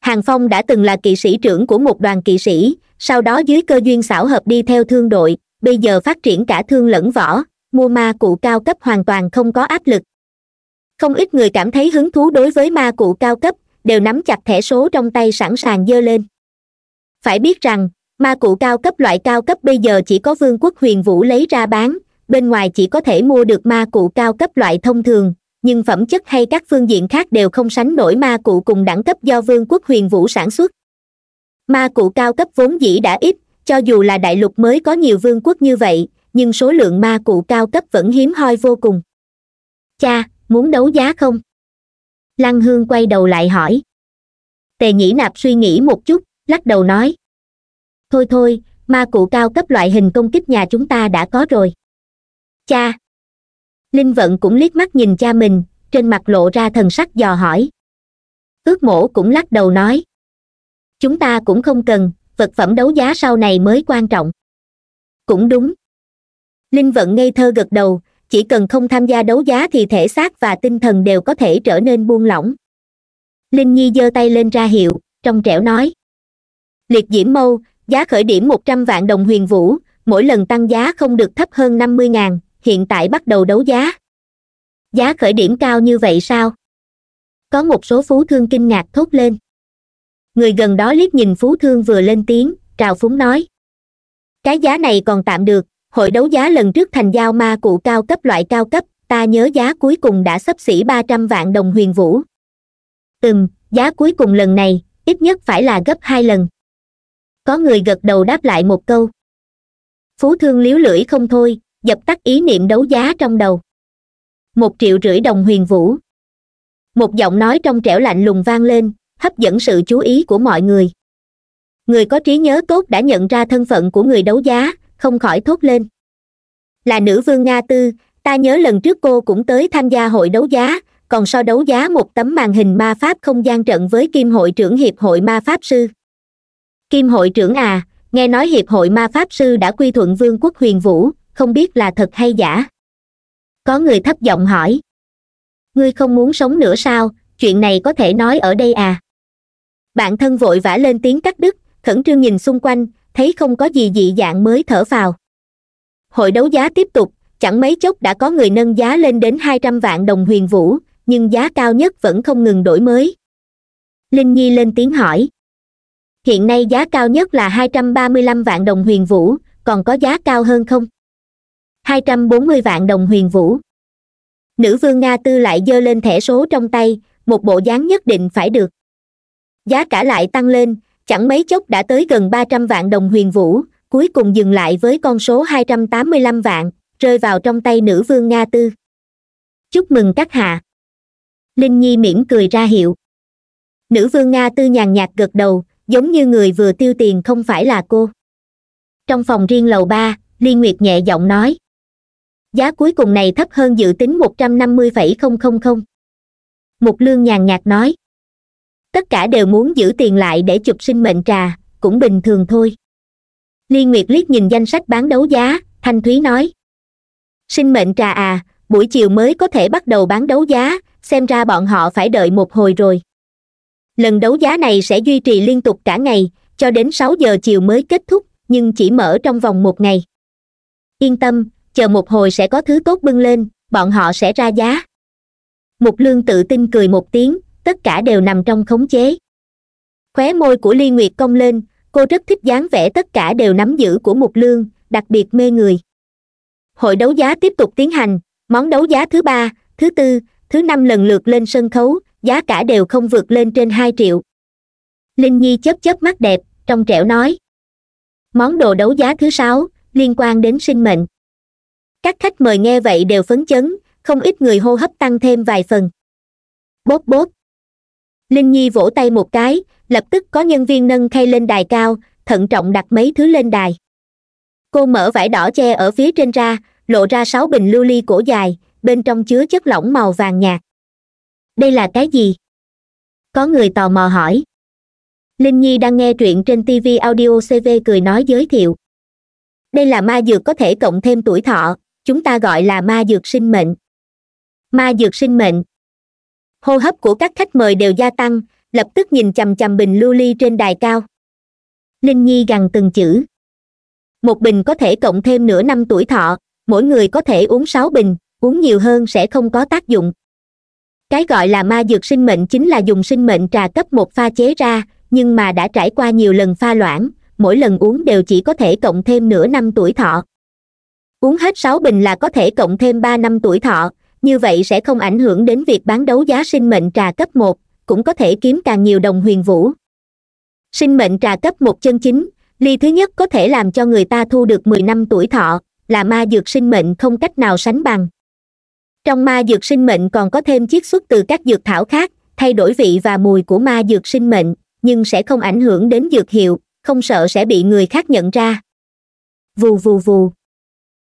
Hàng phong đã từng là kỵ sĩ trưởng của một đoàn kỵ sĩ, sau đó dưới cơ duyên xảo hợp đi theo thương đội, bây giờ phát triển cả thương lẫn võ mua ma cụ cao cấp hoàn toàn không có áp lực. Không ít người cảm thấy hứng thú đối với ma cụ cao cấp, đều nắm chặt thẻ số trong tay sẵn sàng dơ lên. Phải biết rằng, ma cụ cao cấp loại cao cấp bây giờ chỉ có vương quốc huyền vũ lấy ra bán, bên ngoài chỉ có thể mua được ma cụ cao cấp loại thông thường, nhưng phẩm chất hay các phương diện khác đều không sánh nổi ma cụ cùng đẳng cấp do vương quốc huyền vũ sản xuất. Ma cụ cao cấp vốn dĩ đã ít, cho dù là đại lục mới có nhiều vương quốc như vậy nhưng số lượng ma cụ cao cấp vẫn hiếm hoi vô cùng. Cha, muốn đấu giá không? Lăng hương quay đầu lại hỏi. Tề nhĩ nạp suy nghĩ một chút, lắc đầu nói. Thôi thôi, ma cụ cao cấp loại hình công kích nhà chúng ta đã có rồi. Cha. Linh vận cũng liếc mắt nhìn cha mình, trên mặt lộ ra thần sắc dò hỏi. Ước mổ cũng lắc đầu nói. Chúng ta cũng không cần, vật phẩm đấu giá sau này mới quan trọng. Cũng đúng linh vận ngây thơ gật đầu, chỉ cần không tham gia đấu giá thì thể xác và tinh thần đều có thể trở nên buông lỏng. Linh nhi giơ tay lên ra hiệu, trong trẻo nói. Liệt diễm mâu, giá khởi điểm một trăm vạn đồng huyền vũ, mỗi lần tăng giá không được thấp hơn năm mươi ngàn, hiện tại bắt đầu đấu giá. Giá khởi điểm cao như vậy sao? Có một số phú thương kinh ngạc thốt lên. Người gần đó liếc nhìn phú thương vừa lên tiếng, trào phúng nói. Cái giá này còn tạm được hội đấu giá lần trước thành giao ma cụ cao cấp loại cao cấp, ta nhớ giá cuối cùng đã sấp xỉ ba trăm vạn đồng huyền vũ. Ừm, giá cuối cùng lần này, ít nhất phải là gấp hai lần. Có người gật đầu đáp lại một câu. Phú thương liếu lưỡi không thôi, dập tắt ý niệm đấu giá trong đầu. Một triệu rưỡi đồng huyền vũ. Một giọng nói trong trẻo lạnh lùng vang lên, hấp dẫn sự chú ý của mọi người. Người có trí nhớ tốt đã nhận ra thân phận của người đấu giá không khỏi thốt lên. Là nữ vương nga tư, ta nhớ lần trước cô cũng tới tham gia hội đấu giá, còn so đấu giá một tấm màn hình ma pháp không gian trận với kim hội trưởng hiệp hội ma pháp sư. Kim hội trưởng à nghe nói hiệp hội ma pháp sư đã quy thuận vương quốc huyền vũ, không biết là thật hay giả? Có người thấp giọng hỏi. Ngươi không muốn sống nữa sao, chuyện này có thể nói ở đây à? Bạn thân vội vã lên tiếng cắt đứt, khẩn trương nhìn xung quanh thấy không có gì dị dạng mới thở phào hội đấu giá tiếp tục, chẳng mấy chốc đã có người nâng giá lên đến hai trăm vạn đồng huyền vũ, nhưng giá cao nhất vẫn không ngừng đổi mới. Linh nhi lên tiếng hỏi. Hiện nay giá cao nhất là hai trăm ba mươi lăm vạn đồng huyền vũ, còn có giá cao hơn không? hai trăm bốn mươi vạn đồng huyền vũ. Nữ vương nga tư lại giơ lên thẻ số trong tay, một bộ dáng nhất định phải được. Giá cả lại tăng lên chẳng mấy chốc đã tới gần ba trăm vạn đồng huyền vũ, cuối cùng dừng lại với con số hai trăm tám mươi lăm vạn, rơi vào trong tay nữ vương nga tư. Chúc mừng các hạ. Linh nhi mỉm cười ra hiệu. Nữ vương nga tư nhàn nhạt gật đầu, giống như người vừa tiêu tiền không phải là cô. Trong phòng riêng lầu ba liên nguyệt nhẹ giọng nói. Giá cuối cùng này thấp hơn dự tính một trăm năm mươi phẩy không không không. Mục lương nhàn nhạt nói tất cả đều muốn giữ tiền lại để chụp sinh mệnh trà, cũng bình thường thôi. Liên nguyệt liếc nhìn danh sách bán đấu giá, thanh thúy nói. Sinh mệnh trà à buổi chiều mới có thể bắt đầu bán đấu giá, xem ra bọn họ phải đợi một hồi rồi. Lần đấu giá này sẽ duy trì liên tục cả ngày, cho đến sáu giờ chiều mới kết thúc, nhưng chỉ mở trong vòng một ngày. Yên tâm, chờ một hồi sẽ có thứ tốt bưng lên, bọn họ sẽ ra giá. Mục lương tự tin cười một tiếng tất cả đều nằm trong khống chế. Khóe môi của ly nguyệt cong lên, cô rất thích dáng vẻ tất cả đều nắm giữ của mục lương, đặc biệt mê người. Hội đấu giá tiếp tục tiến hành, món đấu giá thứ ba, thứ tư, thứ năm lần lượt lên sân khấu, giá cả đều không vượt lên trên hai triệu. Linh nhi chớp chớp mắt đẹp, trong trẻo nói. Món đồ đấu giá thứ sáu, liên quan đến sinh mệnh. Các khách mời nghe vậy đều phấn chấn, không ít người hô hấp tăng thêm vài phần. Bốt bốt linh nhi vỗ tay một cái, lập tức có nhân viên nâng khay lên đài cao, thận trọng đặt mấy thứ lên đài. Cô mở vải đỏ che ở phía trên ra, lộ ra sáu bình lưu ly cổ dài, bên trong chứa chất lỏng màu vàng nhạt. Đây là cái gì? Có người tò mò hỏi. Linh nhi đang nghe truyện trên tv audio cv cười nói giới thiệu. Đây là ma dược có thể cộng thêm tuổi thọ, chúng ta gọi là ma dược sinh mệnh. Ma dược sinh mệnh hô hấp của các khách mời đều gia tăng, lập tức nhìn chằm chằm bình lưu ly trên đài cao. Linh nhi gằn từng chữ. Một bình có thể cộng thêm nửa năm tuổi thọ, mỗi người có thể uống sáu bình, uống nhiều hơn sẽ không có tác dụng. Cái gọi là ma dược sinh mệnh chính là dùng sinh mệnh trà cấp một pha chế ra, nhưng mà đã trải qua nhiều lần pha loãng, mỗi lần uống đều chỉ có thể cộng thêm nửa năm tuổi thọ. Uống hết 6 bình là có thể cộng thêm 3 năm tuổi thọ như vậy sẽ không ảnh hưởng đến việc bán đấu giá sinh mệnh trà cấp 1, cũng có thể kiếm càng nhiều đồng huyền vũ. Sinh mệnh trà cấp một chân chính ly thứ nhất có thể làm cho người ta thu được 10 năm tuổi thọ là ma dược sinh mệnh không cách nào sánh bằng. Trong ma dược sinh mệnh còn có thêm chiết xuất từ các dược thảo khác thay đổi vị và mùi của ma dược sinh mệnh nhưng sẽ không ảnh hưởng đến dược hiệu không sợ sẽ bị người khác nhận ra. Vù vù vù.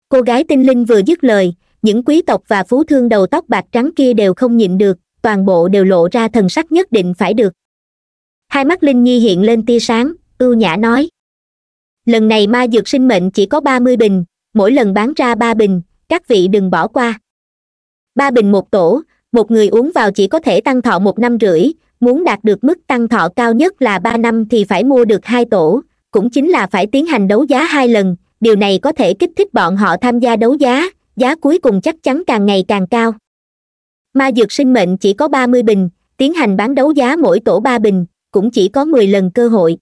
Cô gái tinh linh vừa dứt lời những quý tộc và phú thương đầu tóc bạc trắng kia đều không nhịn được, toàn bộ đều lộ ra thần sắc nhất định phải được. Hai mắt linh nhi hiện lên tia sáng, ưu nhã nói. Lần này ma dược sinh mệnh chỉ có ba mươi bình, mỗi lần bán ra ba bình, các vị đừng bỏ qua. Ba bình một tổ, một người uống vào chỉ có thể tăng thọ một năm rưỡi, muốn đạt được mức tăng thọ cao nhất là ba năm thì phải mua được hai tổ, cũng chính là phải tiến hành đấu giá hai lần, điều này có thể kích thích bọn họ tham gia đấu giá giá cuối cùng chắc chắn càng ngày càng cao. Ma dược sinh mệnh chỉ có ba mươi bình, tiến hành bán đấu giá mỗi tổ ba bình, cũng chỉ có mười lần cơ hội.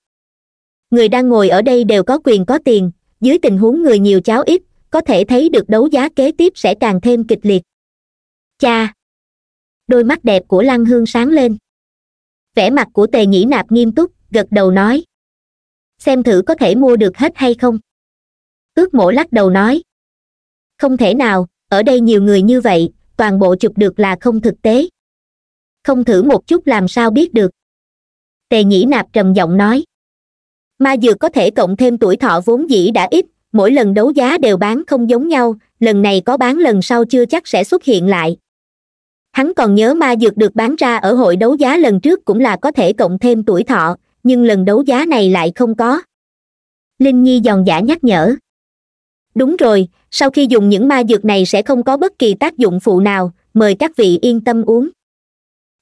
Người đang ngồi ở đây đều có quyền có tiền, dưới tình huống người nhiều cháo ít, có thể thấy được đấu giá kế tiếp sẽ càng thêm kịch liệt. Cha! Đôi mắt đẹp của lăng hương sáng lên. Vẻ mặt của tề nhĩ nạp nghiêm túc, gật đầu nói. Xem thử có thể mua được hết hay không. Ước mổ lắc đầu nói không thể nào, ở đây nhiều người như vậy, toàn bộ chụp được là không thực tế. Không thử một chút làm sao biết được. Tề nhĩ nạp trầm giọng nói. Ma dược có thể cộng thêm tuổi thọ vốn dĩ đã ít, mỗi lần đấu giá đều bán không giống nhau, lần này có bán lần sau chưa chắc sẽ xuất hiện lại. Hắn còn nhớ ma dược được bán ra ở hội đấu giá lần trước cũng là có thể cộng thêm tuổi thọ, nhưng lần đấu giá này lại không có. Linh nhi giòn giả nhắc nhở đúng rồi, sau khi dùng những ma dược này sẽ không có bất kỳ tác dụng phụ nào, mời các vị yên tâm uống.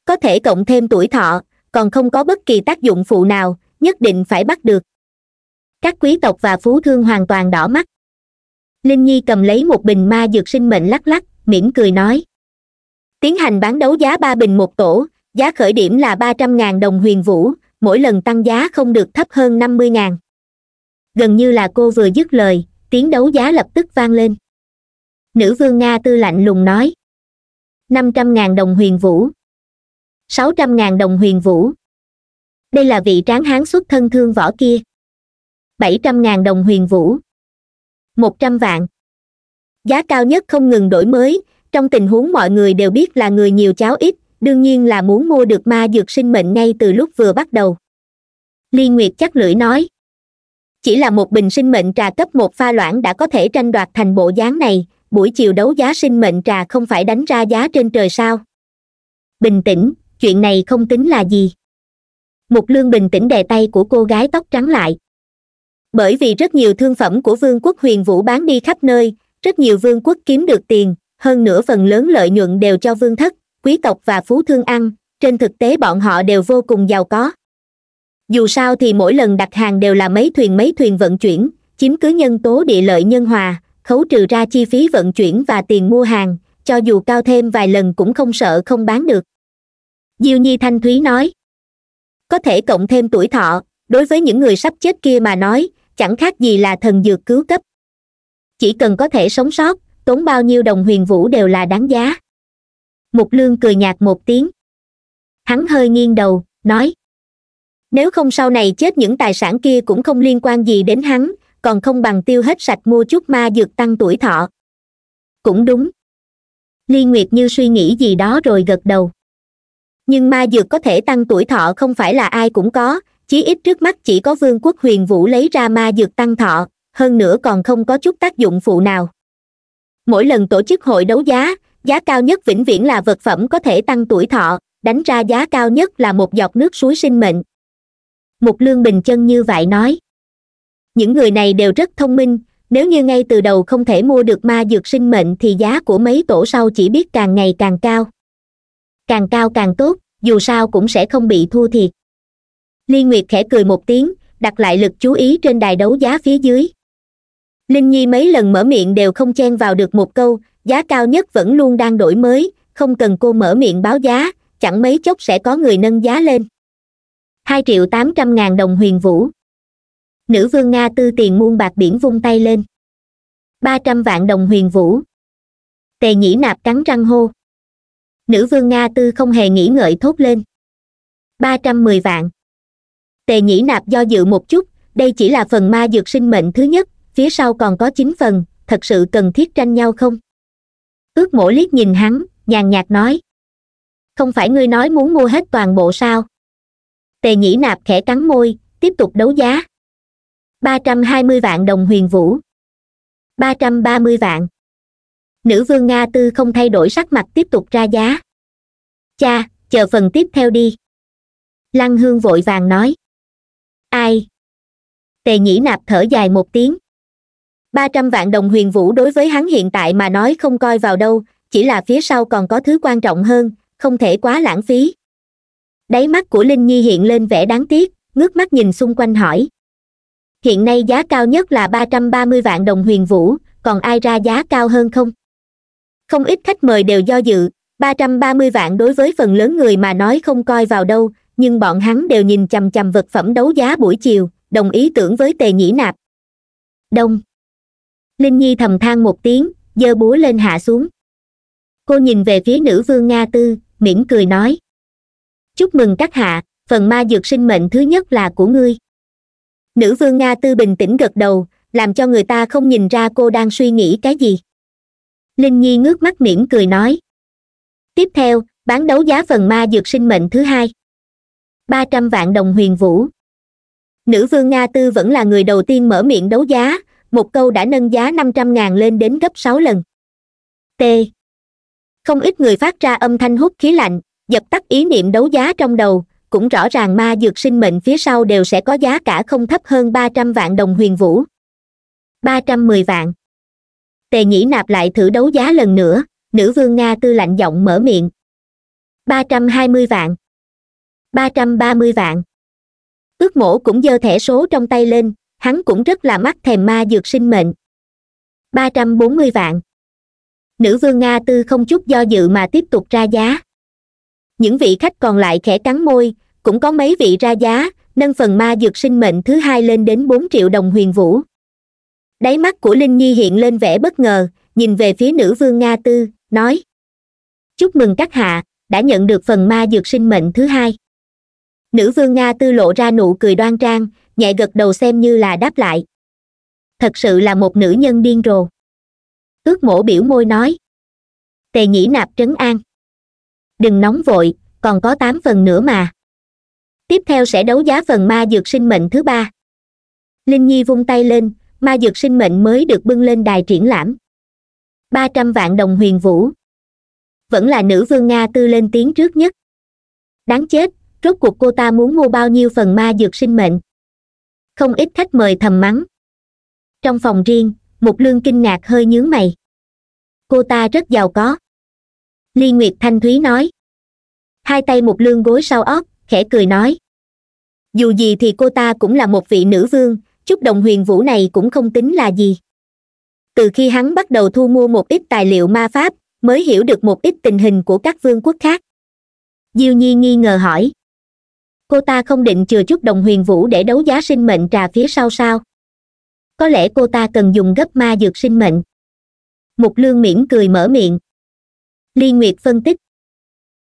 Có thể cộng thêm tuổi thọ, còn không có bất kỳ tác dụng phụ nào, nhất định phải bắt được. Các quý tộc và phú thương hoàn toàn đỏ mắt. Linh nhi cầm lấy một bình ma dược sinh mệnh lắc lắc, mỉm cười nói. Tiến hành bán đấu giá ba bình một tổ, giá khởi điểm là ba trăm ngàn đồng huyền vũ, mỗi lần tăng giá không được thấp hơn năm mươi ngàn. Gần như là cô vừa dứt lời tiếng đấu giá lập tức vang lên. Nữ vương nga tư lạnh lùng nói. năm trăm ngàn đồng huyền vũ. sáu trăm ngàn đồng huyền vũ. Đây là vị tráng hán xuất thân thương võ kia. bảy trăm ngàn đồng huyền vũ. một trăm vạn. Giá cao nhất không ngừng đổi mới, trong tình huống mọi người đều biết là người nhiều cháo ít, đương nhiên là muốn mua được ma dược sinh mệnh ngay từ lúc vừa bắt đầu. Liên nguyệt chắc lưỡi nói chỉ là một bình sinh mệnh trà cấp một pha loãng đã có thể tranh đoạt thành bộ dáng này, buổi chiều đấu giá sinh mệnh trà không phải đánh ra giá trên trời sao? Bình tĩnh, chuyện này không tính là gì? Mục lương bình tĩnh đè tay của cô gái tóc trắng lại. Bởi vì rất nhiều thương phẩm của vương quốc huyền vũ bán đi khắp nơi, rất nhiều vương quốc kiếm được tiền, hơn nữa phần lớn lợi nhuận đều cho vương thất, quý tộc và phú thương ăn, trên thực tế bọn họ đều vô cùng giàu có dù sao thì mỗi lần đặt hàng đều là mấy thuyền mấy thuyền vận chuyển, chiếm cứ nhân tố địa lợi nhân hòa, khấu trừ ra chi phí vận chuyển và tiền mua hàng, cho dù cao thêm vài lần cũng không sợ không bán được. Diêu nhi thanh thúy nói, có thể cộng thêm tuổi thọ, đối với những người sắp chết kia mà nói, chẳng khác gì là thần dược cứu cấp. Chỉ cần có thể sống sót, tốn bao nhiêu đồng huyền vũ đều là đáng giá. Mục lương cười nhạt một tiếng. Hắn hơi nghiêng đầu, nói nếu không sau này chết những tài sản kia cũng không liên quan gì đến hắn, còn không bằng tiêu hết sạch mua chút ma dược tăng tuổi thọ. Cũng đúng. Liên nguyệt như suy nghĩ gì đó rồi gật đầu. Nhưng ma dược có thể tăng tuổi thọ không phải là ai cũng có, chí ít trước mắt chỉ có vương quốc huyền vũ lấy ra ma dược tăng thọ, hơn nữa còn không có chút tác dụng phụ nào. Mỗi lần tổ chức hội đấu giá giá cao nhất vĩnh viễn là vật phẩm có thể tăng tuổi thọ, đánh ra giá cao nhất là một giọt nước suối sinh mệnh một lương bình chân như vậy nói. Những người này đều rất thông minh, nếu như ngay từ đầu không thể mua được ma dược sinh mệnh thì giá của mấy tổ sau chỉ biết càng ngày càng cao. Càng cao càng tốt, dù sao cũng sẽ không bị thua thiệt. Liên nguyệt khẽ cười một tiếng, đặt lại lực chú ý trên đài đấu giá phía dưới. Linh nhi mấy lần mở miệng đều không chen vào được một câu, giá cao nhất vẫn luôn đang đổi mới, không cần cô mở miệng báo giá, chẳng mấy chốc sẽ có người nâng giá lên hai triệu tám trăm ngàn đồng huyền vũ. Nữ vương nga tư tiền muôn bạc biển vung tay lên. ba trăm vạn đồng huyền vũ. Tề nhĩ nạp cắn răng hô. Nữ vương nga tư không hề nghĩ ngợi thốt lên. ba trăm mười vạn. Tề nhĩ nạp do dự một chút, đây chỉ là phần ma dược sinh mệnh thứ nhất, phía sau còn có chín phần, thật sự cần thiết tranh nhau không? Ước mổ liếc nhìn hắn, nhàn nhạt nói. Không phải ngươi nói muốn mua hết toàn bộ sao? Tề nhĩ nạp khẽ cắn môi, tiếp tục đấu giá. ba trăm hai mươi vạn đồng huyền vũ. ba trăm ba mươi vạn. Nữ vương nga tư không thay đổi sắc mặt tiếp tục ra giá. Cha, chờ phần tiếp theo đi. Lăng hương vội vàng nói. Ai? Tề nhĩ nạp thở dài một tiếng. ba trăm vạn đồng huyền vũ đối với hắn hiện tại mà nói không coi vào đâu, chỉ là phía sau còn có thứ quan trọng hơn, không thể quá lãng phí đáy mắt của linh nhi hiện lên vẻ đáng tiếc, ngước mắt nhìn xung quanh hỏi. Hiện nay giá cao nhất là ba trăm ba mươi vạn đồng huyền vũ, còn ai ra giá cao hơn không? Không ít khách mời đều do dự, ba trăm ba mươi vạn đối với phần lớn người mà nói không coi vào đâu, nhưng bọn hắn đều nhìn chằm chằm vật phẩm đấu giá buổi chiều, đồng ý tưởng với tề nhĩ nạp. Đông. Linh nhi thầm than một tiếng, giơ búa lên hạ xuống. Cô nhìn về phía nữ vương nga tư, mỉm cười nói chúc mừng các hạ, phần ma dược sinh mệnh thứ nhất là của ngươi. Nữ vương nga tư bình tĩnh gật đầu, làm cho người ta không nhìn ra cô đang suy nghĩ cái gì. Linh nhi ngước mắt mỉm cười nói. Tiếp theo, bán đấu giá phần ma dược sinh mệnh thứ hai. Ba trăm vạn đồng huyền vũ. Nữ vương nga tư vẫn là người đầu tiên mở miệng đấu giá, một câu đã nâng giá năm trăm ngàn lên đến gấp sáu lần. T. Không ít người phát ra âm thanh hút khí lạnh dập tắt ý niệm đấu giá trong đầu, cũng rõ ràng ma dược sinh mệnh phía sau đều sẽ có giá cả không thấp hơn ba trăm vạn đồng huyền vũ. ba trăm mười vạn. Tề nhĩ nạp lại thử đấu giá lần nữa, nữ vương nga tư lạnh giọng mở miệng. ba trăm hai mươi vạn. ba trăm ba mươi vạn. Ước mổ cũng giơ thẻ số trong tay lên, hắn cũng rất là mắt thèm ma dược sinh mệnh. ba trăm bốn mươi vạn. Nữ vương nga tư không chút do dự mà tiếp tục ra giá những vị khách còn lại khẽ cắn môi, cũng có mấy vị ra giá, nâng phần ma dược sinh mệnh thứ hai lên đến bốn triệu đồng huyền vũ. Đáy mắt của linh nhi hiện lên vẻ bất ngờ, nhìn về phía nữ vương nga tư, nói. Chúc mừng các hạ, đã nhận được phần ma dược sinh mệnh thứ hai. Nữ vương nga tư lộ ra nụ cười đoan trang, nhẹ gật đầu xem như là đáp lại. Thật sự là một nữ nhân điên rồ. Ước mổ biểu môi nói. Tề nhĩ nạp trấn an đừng nóng vội, còn có tám phần nữa mà. Tiếp theo sẽ đấu giá phần ma dược sinh mệnh thứ ba. Linh nhi vung tay lên, ma dược sinh mệnh mới được bưng lên đài triển lãm. Ba trăm vạn đồng huyền vũ. Vẫn là nữ vương nga tư lên tiếng trước nhất. Đáng chết, rốt cuộc cô ta muốn mua bao nhiêu phần ma dược sinh mệnh? Không ít khách mời thầm mắng. Trong phòng riêng, một lương kinh ngạc hơi nhướng mày. Cô ta rất giàu có ly nguyệt thanh thúy nói. Hai tay một lương gối sau ót khẽ cười nói. Dù gì thì cô ta cũng là một vị nữ vương, chút đồng huyền vũ này cũng không tính là gì. Từ khi hắn bắt đầu thu mua một ít tài liệu ma pháp, mới hiểu được một ít tình hình của các vương quốc khác. Diêu nhi nghi ngờ hỏi. Cô ta không định chừa chút đồng huyền vũ để đấu giá sinh mệnh trà phía sau sao? Có lẽ cô ta cần dùng gấp ma dược sinh mệnh. Mục lương mỉm cười mở miệng ly nguyệt phân tích.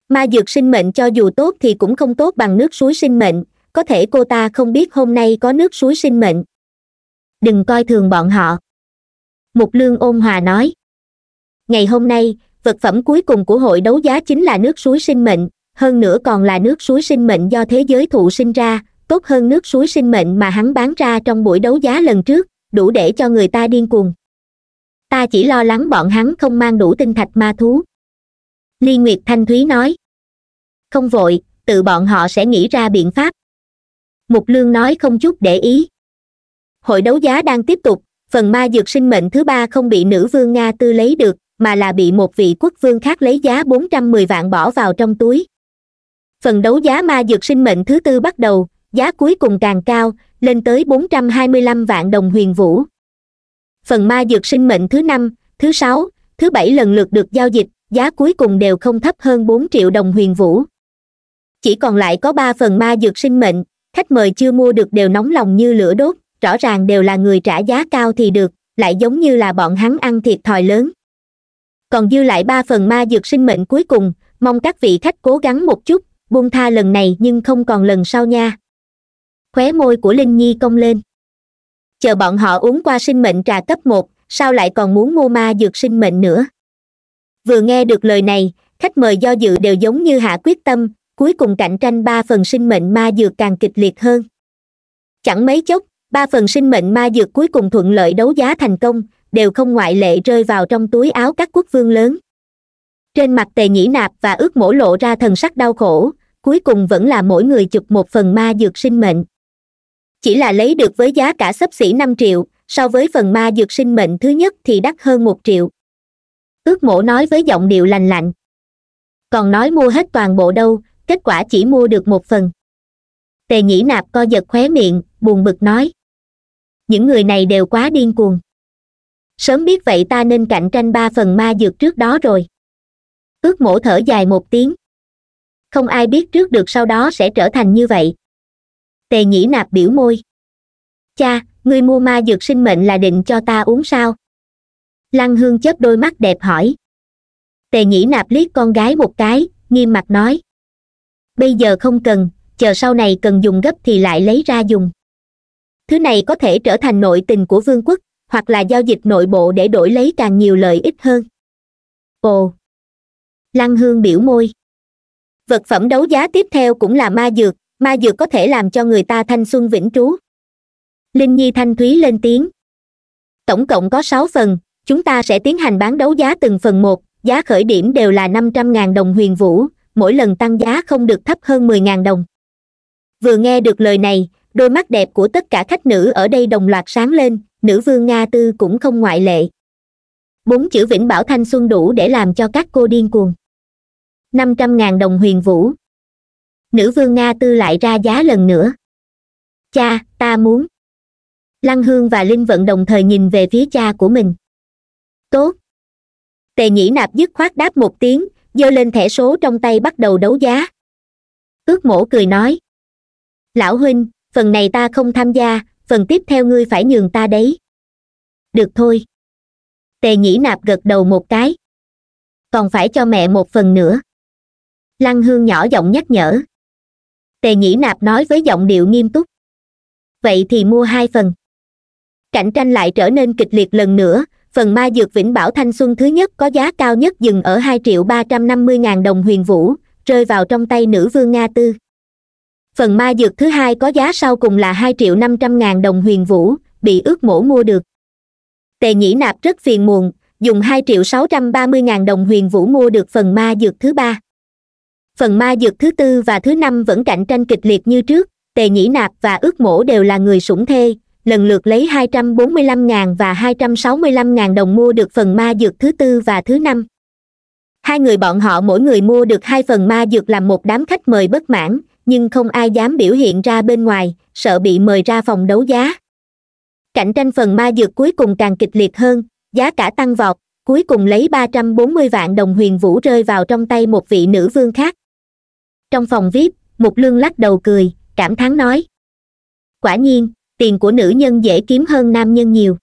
Ma dược sinh mệnh cho dù tốt thì cũng không tốt bằng nước suối sinh mệnh, có thể cô ta không biết hôm nay có nước suối sinh mệnh. Đừng coi thường bọn họ. Mục lương ôn hòa nói. Ngày hôm nay, vật phẩm cuối cùng của hội đấu giá chính là nước suối sinh mệnh, hơn nữa còn là nước suối sinh mệnh do thế giới thụ sinh ra, tốt hơn nước suối sinh mệnh mà hắn bán ra trong buổi đấu giá lần trước, đủ để cho người ta điên cuồng. Ta chỉ lo lắng bọn hắn không mang đủ tinh thạch ma thú ly nguyệt thanh thúy nói. Không vội, tự bọn họ sẽ nghĩ ra biện pháp. Mục lương nói không chút để ý. Hội đấu giá đang tiếp tục, phần ma dược sinh mệnh thứ ba không bị nữ vương nga tư lấy được, mà là bị một vị quốc vương khác lấy giá bốn trăm mười vạn bỏ vào trong túi. Phần đấu giá ma dược sinh mệnh thứ tư bắt đầu, giá cuối cùng càng cao, lên tới bốn trăm hai mươi lăm vạn đồng huyền vũ. Phần ma dược sinh mệnh thứ năm, thứ sáu, thứ bảy lần lượt được giao dịch giá cuối cùng đều không thấp hơn bốn triệu đồng huyền vũ. Chỉ còn lại có ba phần ma dược sinh mệnh, khách mời chưa mua được đều nóng lòng như lửa đốt, rõ ràng đều là người trả giá cao thì được, lại giống như là bọn hắn ăn thiệt thòi lớn. Còn dư lại ba phần ma dược sinh mệnh cuối cùng, mong các vị khách cố gắng một chút, buông tha lần này nhưng không còn lần sau nha. Khóe môi của linh nhi cong lên. Chờ bọn họ uống qua sinh mệnh trà cấp một, sao lại còn muốn mua ma dược sinh mệnh nữa? Vừa nghe được lời này, khách mời do dự đều giống như hạ quyết tâm, cuối cùng cạnh tranh ba phần sinh mệnh ma dược càng kịch liệt hơn. Chẳng mấy chốc, ba phần sinh mệnh ma dược cuối cùng thuận lợi đấu giá thành công, đều không ngoại lệ rơi vào trong túi áo các quốc vương lớn. Trên mặt tề nhĩ nạp và ước mổ lộ ra thần sắc đau khổ, cuối cùng vẫn là mỗi người chụp một phần ma dược sinh mệnh. Chỉ là lấy được với giá cả sấp xỉ năm triệu, so với phần ma dược sinh mệnh thứ nhất thì đắt hơn một triệu ước mổ nói với giọng điệu lành lạnh. Còn nói mua hết toàn bộ đâu, kết quả chỉ mua được một phần. Tề nhĩ nạp co giật khóe miệng, buồn bực nói. Những người này đều quá điên cuồng. Sớm biết vậy ta nên cạnh tranh ba phần ma dược trước đó rồi. Ước mổ thở dài một tiếng. Không ai biết trước được sau đó sẽ trở thành như vậy. Tề nhĩ nạp biểu môi. Cha, ngươi mua ma dược sinh mệnh là định cho ta uống sao? Lăng hương chớp đôi mắt đẹp hỏi. Tề nhĩ nạp liếc con gái một cái, nghiêm mặt nói. Bây giờ không cần, chờ sau này cần dùng gấp thì lại lấy ra dùng. Thứ này có thể trở thành nội tình của vương quốc, hoặc là giao dịch nội bộ để đổi lấy càng nhiều lợi ích hơn. Ồ. Lăng hương biểu môi. Vật phẩm đấu giá tiếp theo cũng là ma dược ma dược có thể làm cho người ta thanh xuân vĩnh trú. Linh nhi thanh thúy lên tiếng. Tổng cộng có sáu phần chúng ta sẽ tiến hành bán đấu giá từng phần một, giá khởi điểm đều là năm trăm ngàn đồng huyền vũ, mỗi lần tăng giá không được thấp hơn mười ngàn đồng. Vừa nghe được lời này, đôi mắt đẹp của tất cả khách nữ ở đây đồng loạt sáng lên, nữ vương nga tư cũng không ngoại lệ. Bốn chữ vĩnh bảo thanh xuân đủ để làm cho các cô điên cuồng. năm trăm ngàn đồng huyền vũ. Nữ vương nga tư lại ra giá lần nữa. Cha, ta muốn. Lăng hương và linh vận đồng thời nhìn về phía cha của mình tốt. Tề nhĩ nạp dứt khoát đáp một tiếng, giơ lên thẻ số trong tay bắt đầu đấu giá. Ước mổ cười nói. Lão huynh, phần này ta không tham gia, phần tiếp theo ngươi phải nhường ta đấy. Được thôi. Tề nhĩ nạp gật đầu một cái. Còn phải cho mẹ một phần nữa. Lăng hương nhỏ giọng nhắc nhở. Tề nhĩ nạp nói với giọng điệu nghiêm túc. Vậy thì mua hai phần. Cạnh tranh lại trở nên kịch liệt lần nữa phần ma dược vĩnh bảo thanh xuân thứ nhất có giá cao nhất dừng ở hai triệu ba trăm năm mươi ngàn đồng huyền vũ, rơi vào trong tay nữ vương nga tư. Phần ma dược thứ hai có giá sau cùng là hai triệu năm trăm ngàn đồng huyền vũ, bị ước mổ mua được. Tề nhĩ nạp rất phiền muộn, dùng hai triệu sáu trăm ba mươi ngàn đồng huyền vũ mua được phần ma dược thứ ba. Phần ma dược thứ tư và thứ năm vẫn cạnh tranh kịch liệt như trước, tề nhĩ nạp và ước mổ đều là người sủng thê lần lượt lấy hai trăm bốn mươi lăm ngàn và hai trăm sáu mươi lăm ngàn đồng mua được phần ma dược thứ tư và thứ năm. Hai người bọn họ mỗi người mua được hai phần ma dược làm một đám khách mời bất mãn, nhưng không ai dám biểu hiện ra bên ngoài, sợ bị mời ra phòng đấu giá. Cạnh tranh phần ma dược cuối cùng càng kịch liệt hơn, giá cả tăng vọt, cuối cùng lấy ba trăm bốn mươi vạn đồng huyền vũ rơi vào trong tay một vị nữ vương khác. Trong phòng vip mục lương lắc đầu cười, cảm thán nói, quả nhiên tiền của nữ nhân dễ kiếm hơn nam nhân nhiều.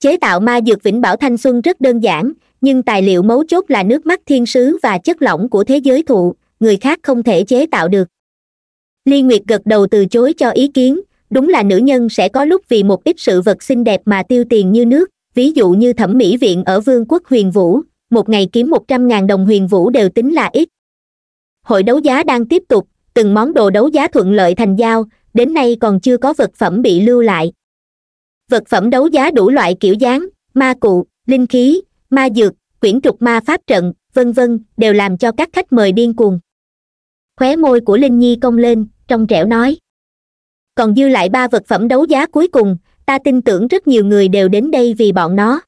Chế tạo ma dược vĩnh bảo thanh xuân rất đơn giản, nhưng tài liệu mấu chốt là nước mắt thiên sứ và chất lỏng của thế giới thụ, người khác không thể chế tạo được. Ly nguyệt gật đầu từ chối cho ý kiến, đúng là nữ nhân sẽ có lúc vì một ít sự vật xinh đẹp mà tiêu tiền như nước, ví dụ như thẩm mỹ viện ở vương quốc huyền vũ, một ngày kiếm một trăm ngàn đồng huyền vũ đều tính là ít. Hội đấu giá đang tiếp tục, từng món đồ đấu giá thuận lợi thành giao đến nay còn chưa có vật phẩm bị lưu lại. Vật phẩm đấu giá đủ loại kiểu dáng, ma cụ, linh khí, ma dược, quyển trục ma pháp trận, vân vân, đều làm cho các khách mời điên cuồng. Khóe môi của linh nhi cong lên, trong trẻo nói. Còn dư lại ba vật phẩm đấu giá cuối cùng, ta tin tưởng rất nhiều người đều đến đây vì bọn nó.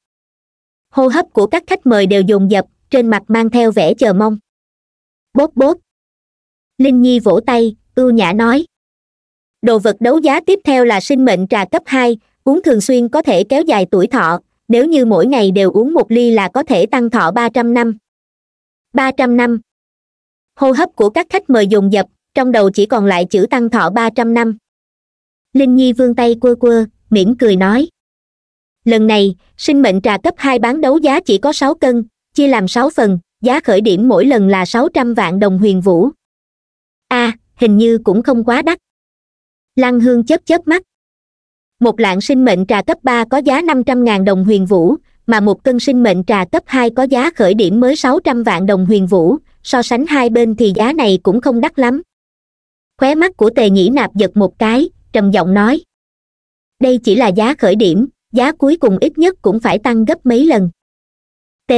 Hô hấp của các khách mời đều dồn dập, trên mặt mang theo vẻ chờ mong. Bốp bốp. Linh nhi vỗ tay, ưu nhã nói đồ vật đấu giá tiếp theo là sinh mệnh trà cấp hai, uống thường xuyên có thể kéo dài tuổi thọ, nếu như mỗi ngày đều uống một ly là có thể tăng thọ ba trăm năm. Ba trăm năm. Hô hấp của các khách mời dồn dập, trong đầu chỉ còn lại chữ tăng thọ ba trăm năm. Linh nhi vương tay quơ quơ, mỉm cười nói. Lần này, sinh mệnh trà cấp hai bán đấu giá chỉ có sáu cân, chia làm sáu phần, giá khởi điểm mỗi lần là sáu trăm vạn đồng huyền vũ. A, hình như cũng không quá đắt lăng hương chớp chớp mắt. Một lạng sinh mệnh trà cấp ba có giá năm trăm ngàn đồng huyền vũ, mà một cân sinh mệnh trà cấp hai có giá khởi điểm mới sáu trăm vạn đồng huyền vũ, so sánh hai bên thì giá này cũng không đắt lắm. Khóe mắt của tề nhĩ nạp giật một cái, trầm giọng nói. Đây chỉ là giá khởi điểm, giá cuối cùng ít nhất cũng phải tăng gấp mấy lần. T.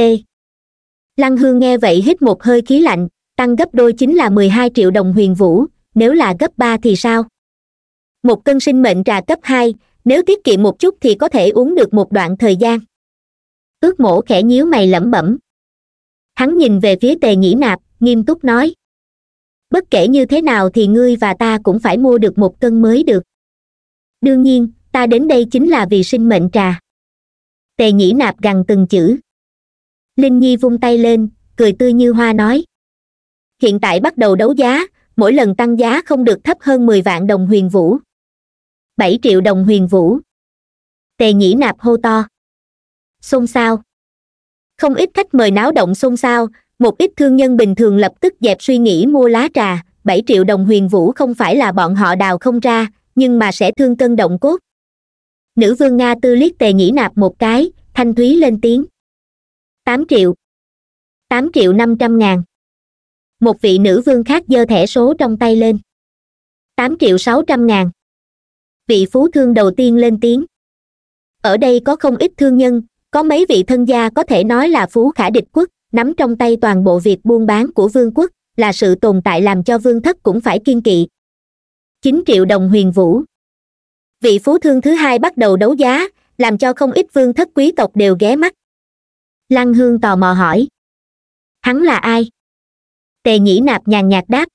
Lăng hương nghe vậy hít một hơi khí lạnh, tăng gấp đôi chính là mười hai triệu đồng huyền vũ, nếu là gấp ba thì sao? Một cân sinh mệnh trà cấp hai, nếu tiết kiệm một chút thì có thể uống được một đoạn thời gian. Ước mổ khẽ nhíu mày lẩm bẩm. Hắn nhìn về phía tề nhĩ nạp, nghiêm túc nói. Bất kể như thế nào thì ngươi và ta cũng phải mua được một cân mới được. Đương nhiên, ta đến đây chính là vì sinh mệnh trà. Tề nhĩ nạp gằn từng chữ. Linh nhi vung tay lên, cười tươi như hoa nói. Hiện tại bắt đầu đấu giá, mỗi lần tăng giá không được thấp hơn mười vạn đồng huyền vũ bảy triệu đồng huyền vũ. Tề nhĩ nạp hô to. Xôn xao. Không ít khách mời náo động xôn xao, một ít thương nhân bình thường lập tức dẹp suy nghĩ mua lá trà, bảy triệu đồng huyền vũ không phải là bọn họ đào không ra, nhưng mà sẽ thương cân động cốt. Nữ vương nga tư liếc tề nhĩ nạp một cái, thanh thúy lên tiếng. Tám triệu. Tám triệu năm trăm ngàn. Một vị nữ vương khác giơ thẻ số trong tay lên. Tám triệu sáu trăm ngàn vị phú thương đầu tiên lên tiếng. Ở đây có không ít thương nhân, có mấy vị thân gia có thể nói là phú khả địch quốc, nắm trong tay toàn bộ việc buôn bán của vương quốc, là sự tồn tại làm cho vương thất cũng phải kiên kỵ. Chín triệu đồng huyền vũ. Vị phú thương thứ hai bắt đầu đấu giá, làm cho không ít vương thất quý tộc đều ghé mắt. Lăng hương tò mò hỏi. Hắn là ai? Tề nhĩ nạp nhàn nhạt đáp.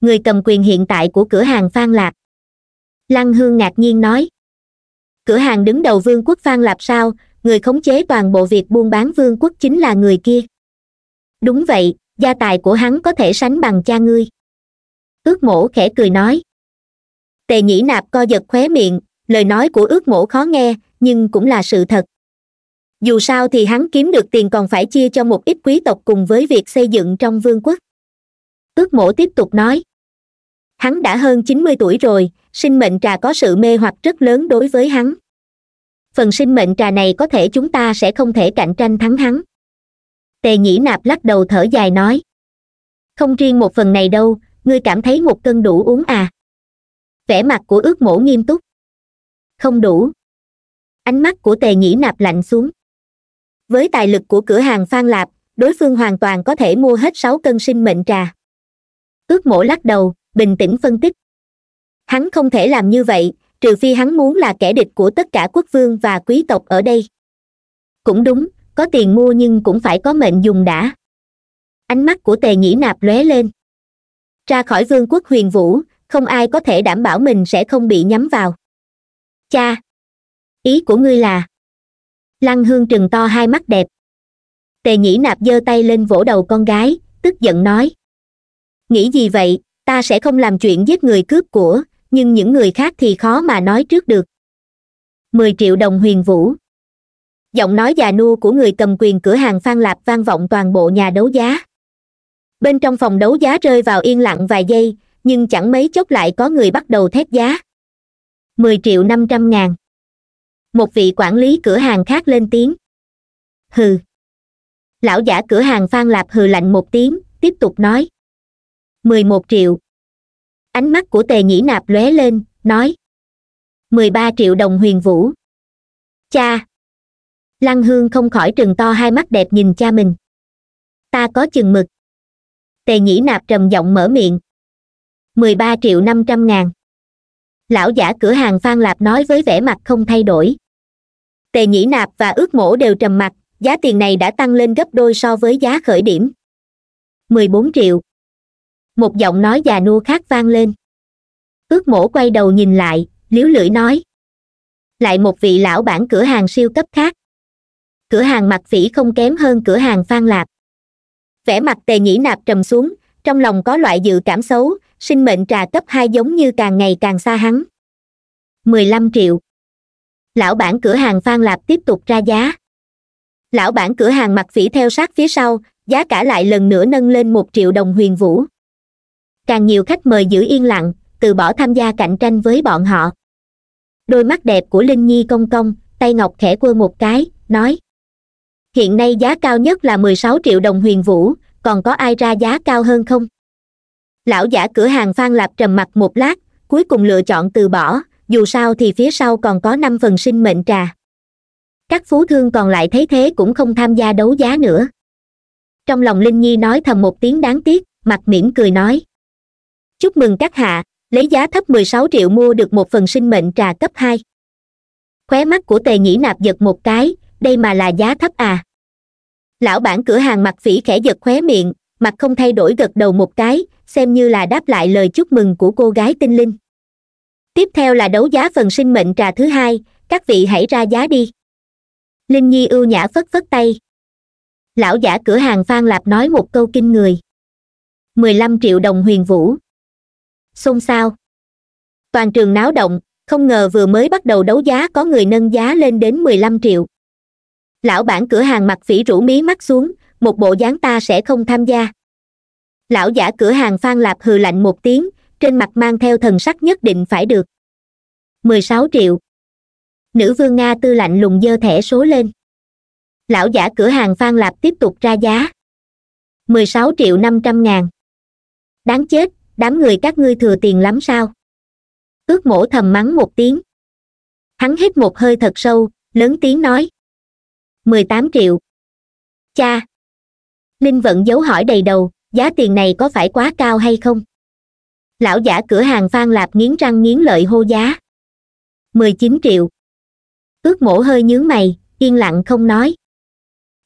Người cầm quyền hiện tại của cửa hàng phan lạc lăng hương ngạc nhiên nói. Cửa hàng đứng đầu vương quốc phan lạp sao, người khống chế toàn bộ việc buôn bán vương quốc chính là người kia. Đúng vậy, gia tài của hắn có thể sánh bằng cha ngươi. Ước mổ khẽ cười nói. Tề nhĩ nạp co giật khóe miệng, lời nói của ước mổ khó nghe, nhưng cũng là sự thật. Dù sao thì hắn kiếm được tiền còn phải chia cho một ít quý tộc cùng với việc xây dựng trong vương quốc. Ước mổ tiếp tục nói. Hắn đã hơn chín mươi tuổi rồi sinh mệnh trà có sự mê hoặc rất lớn đối với hắn. Phần sinh mệnh trà này có thể chúng ta sẽ không thể cạnh tranh thắng hắn. Tề nhĩ nạp lắc đầu thở dài nói. Không riêng một phần này đâu, ngươi cảm thấy một cân đủ uống à? Vẻ mặt của ước mổ nghiêm túc. Không đủ. Ánh mắt của tề nhĩ nạp lạnh xuống. Với tài lực của cửa hàng phan lạp, đối phương hoàn toàn có thể mua hết sáu cân sinh mệnh trà. Ước mổ lắc đầu, bình tĩnh phân tích hắn không thể làm như vậy, trừ phi hắn muốn là kẻ địch của tất cả quốc vương và quý tộc ở đây. Cũng đúng, có tiền mua nhưng cũng phải có mệnh dùng đã. Ánh mắt của tề nhĩ nạp lóe lên. Ra khỏi vương quốc huyền vũ, không ai có thể đảm bảo mình sẽ không bị nhắm vào. Cha! Ý của ngươi là? Lăng hương trừng to hai mắt đẹp. Tề nhĩ nạp giơ tay lên vỗ đầu con gái, tức giận nói. Nghĩ gì vậy, ta sẽ không làm chuyện giết người cướp của nhưng những người khác thì khó mà nói trước được. Mười triệu đồng huyền vũ. Giọng nói già nua của người cầm quyền cửa hàng phan lạp vang vọng toàn bộ nhà đấu giá. Bên trong phòng đấu giá rơi vào yên lặng vài giây, nhưng chẳng mấy chốc lại có người bắt đầu thét giá. Mười triệu năm trăm ngàn. Một vị quản lý cửa hàng khác lên tiếng. Hừ. Lão giả cửa hàng phan lạp hừ lạnh một tiếng, tiếp tục nói. Mười một triệu ánh mắt của tề nhĩ nạp lóe lên, nói. mười ba triệu đồng huyền vũ. Cha. Lăng hương không khỏi trừng to hai mắt đẹp nhìn cha mình. Ta có chừng mực. Tề nhĩ nạp trầm giọng mở miệng. mười ba triệu năm trăm ngàn. Lão giả cửa hàng phan lạp nói với vẻ mặt không thay đổi. Tề nhĩ nạp và ước mổ đều trầm mặt, giá tiền này đã tăng lên gấp đôi so với giá khởi điểm. mười bốn triệu một giọng nói già nua khác vang lên. Ước mổ quay đầu nhìn lại liếu lưỡi nói. Lại một vị lão bản cửa hàng siêu cấp khác. Cửa hàng mặt phỉ không kém hơn cửa hàng phan lạp. Vẻ mặt tề nhĩ nạp trầm xuống, trong lòng có loại dự cảm xấu, sinh mệnh trà cấp hai giống như càng ngày càng xa hắn. 15 triệu. Lão bản cửa hàng phan lạp tiếp tục ra giá. Lão bản cửa hàng mặt phỉ theo sát phía sau, giá cả lại lần nữa nâng lên một triệu đồng huyền vũ càng nhiều khách mời giữ yên lặng, từ bỏ tham gia cạnh tranh với bọn họ. Đôi mắt đẹp của linh nhi công công tay ngọc khẽ quơ một cái, nói. Hiện nay giá cao nhất là 16 triệu đồng huyền vũ, còn có ai ra giá cao hơn không? Lão giả cửa hàng phan lạp trầm mặt một lát, cuối cùng lựa chọn từ bỏ, dù sao thì phía sau còn có năm phần sinh mệnh trà. Các phú thương còn lại thấy thế cũng không tham gia đấu giá nữa. Trong lòng linh nhi nói thầm một tiếng đáng tiếc, mặt mỉm cười nói chúc mừng các hạ, lấy giá thấp 16 triệu mua được một phần sinh mệnh trà cấp 2. khóe mắt của tề nhĩ nạp giật một cái, đây mà là giá thấp à. Lão bản cửa hàng mặt phỉ khẽ giật khóe miệng, mặt không thay đổi gật đầu một cái, xem như là đáp lại lời chúc mừng của cô gái tinh linh. Tiếp theo là đấu giá phần sinh mệnh trà thứ hai, các vị hãy ra giá đi. Linh nhi ưu nhã phất phất tay. Lão giả cửa hàng phan lạp nói một câu kinh người. 15 triệu đồng huyền vũ xôn xao. Toàn trường náo động, không ngờ vừa mới bắt đầu đấu giá có người nâng giá lên đến 15 triệu. Lão bản cửa hàng mặt phỉ rủ mí mắt xuống, một bộ dáng ta sẽ không tham gia. Lão giả cửa hàng phan lạp hừ lạnh một tiếng, trên mặt mang theo thần sắc nhất định phải được. 16 triệu. Nữ vương nga tư lạnh lùng dơ thẻ số lên. Lão giả cửa hàng phan lạp tiếp tục ra giá. 16 triệu năm trăm ngàn. Đáng chết đám người các ngươi thừa tiền lắm sao? Ước mổ thầm mắng một tiếng. Hắn hít một hơi thật sâu, lớn tiếng nói. 18 triệu. Cha. Linh vẫn giấu hỏi đầy đầu, giá tiền này có phải quá cao hay không? Lão giả cửa hàng phan lạp nghiến răng nghiến lợi hô giá. 19 triệu. Ước mổ hơi nhướng mày, yên lặng không nói.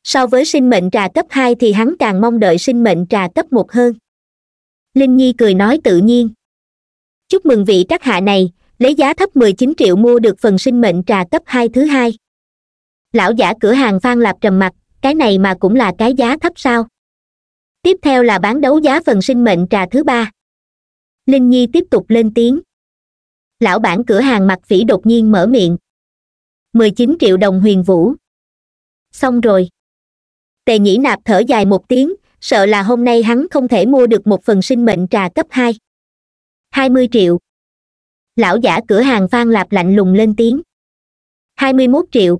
So với sinh mệnh trà cấp hai thì hắn càng mong đợi sinh mệnh trà cấp một hơn linh nhi cười nói tự nhiên. Chúc mừng vị các hạ này, lấy giá thấp 19 triệu mua được phần sinh mệnh trà cấp 2 thứ hai. Lão giả cửa hàng phan lạp trầm mặt cái này mà cũng là cái giá thấp sao? Tiếp theo là bán đấu giá phần sinh mệnh trà thứ ba. Linh nhi tiếp tục lên tiếng. Lão bản cửa hàng mặt phỉ đột nhiên mở miệng. 19 triệu đồng huyền vũ. Xong rồi. Tề nhĩ nạp thở dài một tiếng sợ là hôm nay hắn không thể mua được một phần sinh mệnh trà cấp hai. Hai mươi triệu. Lão giả cửa hàng phan lạp lạnh lùng lên tiếng. Hai mươi mốt triệu.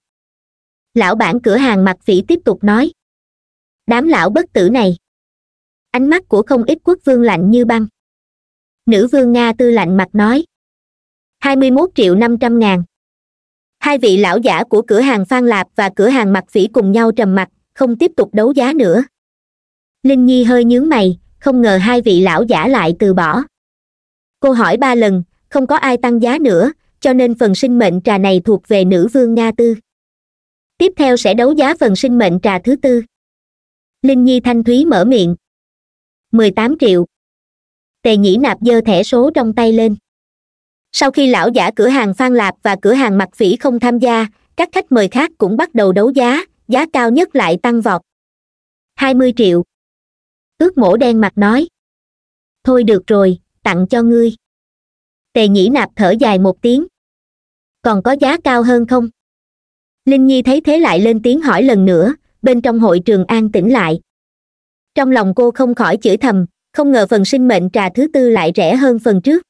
Lão bản cửa hàng mặt phỉ tiếp tục nói. Đám lão bất tử này. Ánh mắt của không ít quốc vương lạnh như băng. Nữ vương nga tư lạnh mặt nói. Hai mươi mốt triệu năm trăm ngàn. Hai vị lão giả của cửa hàng phan lạp và cửa hàng mặt phỉ cùng nhau trầm mặt, không tiếp tục đấu giá nữa linh nhi hơi nhướng mày, không ngờ hai vị lão giả lại từ bỏ. Cô hỏi ba lần, không có ai tăng giá nữa, cho nên phần sinh mệnh trà này thuộc về nữ vương nga tư. Tiếp theo sẽ đấu giá phần sinh mệnh trà thứ tư. Linh nhi thanh thúy mở miệng. 18 triệu. Tề nhĩ nạp giơ thẻ số trong tay lên. Sau khi lão giả cửa hàng phan lạp và cửa hàng mặt phỉ không tham gia, các khách mời khác cũng bắt đầu đấu giá giá cao nhất lại tăng vọt. 20 triệu ước mổ đen mặt nói. Thôi được rồi, tặng cho ngươi. Tề nhĩ nạp thở dài một tiếng. Còn có giá cao hơn không? Linh nhi thấy thế lại lên tiếng hỏi lần nữa, bên trong hội trường an tĩnh lại. Trong lòng cô không khỏi chửi thầm, không ngờ phần sinh mệnh trà thứ tư lại rẻ hơn phần trước.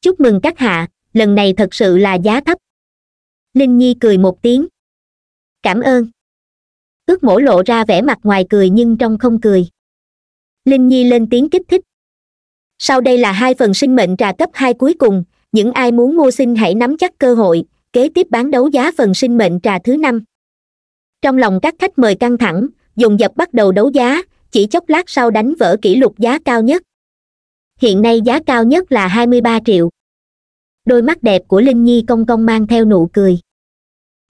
Chúc mừng các hạ, lần này thật sự là giá thấp. Linh nhi cười một tiếng. Cảm ơn. Ước mổ lộ ra vẻ mặt ngoài cười nhưng trong không cười linh nhi lên tiếng kích thích. Sau đây là hai phần sinh mệnh trà cấp hai cuối cùng, những ai muốn mua xin hãy nắm chắc cơ hội, kế tiếp bán đấu giá phần sinh mệnh trà thứ năm. Trong lòng các khách mời căng thẳng dùng dập bắt đầu đấu giá, chỉ chốc lát sau đánh vỡ kỷ lục giá cao nhất. Hiện nay giá cao nhất là 23 triệu. Đôi mắt đẹp của linh nhi công công mang theo nụ cười.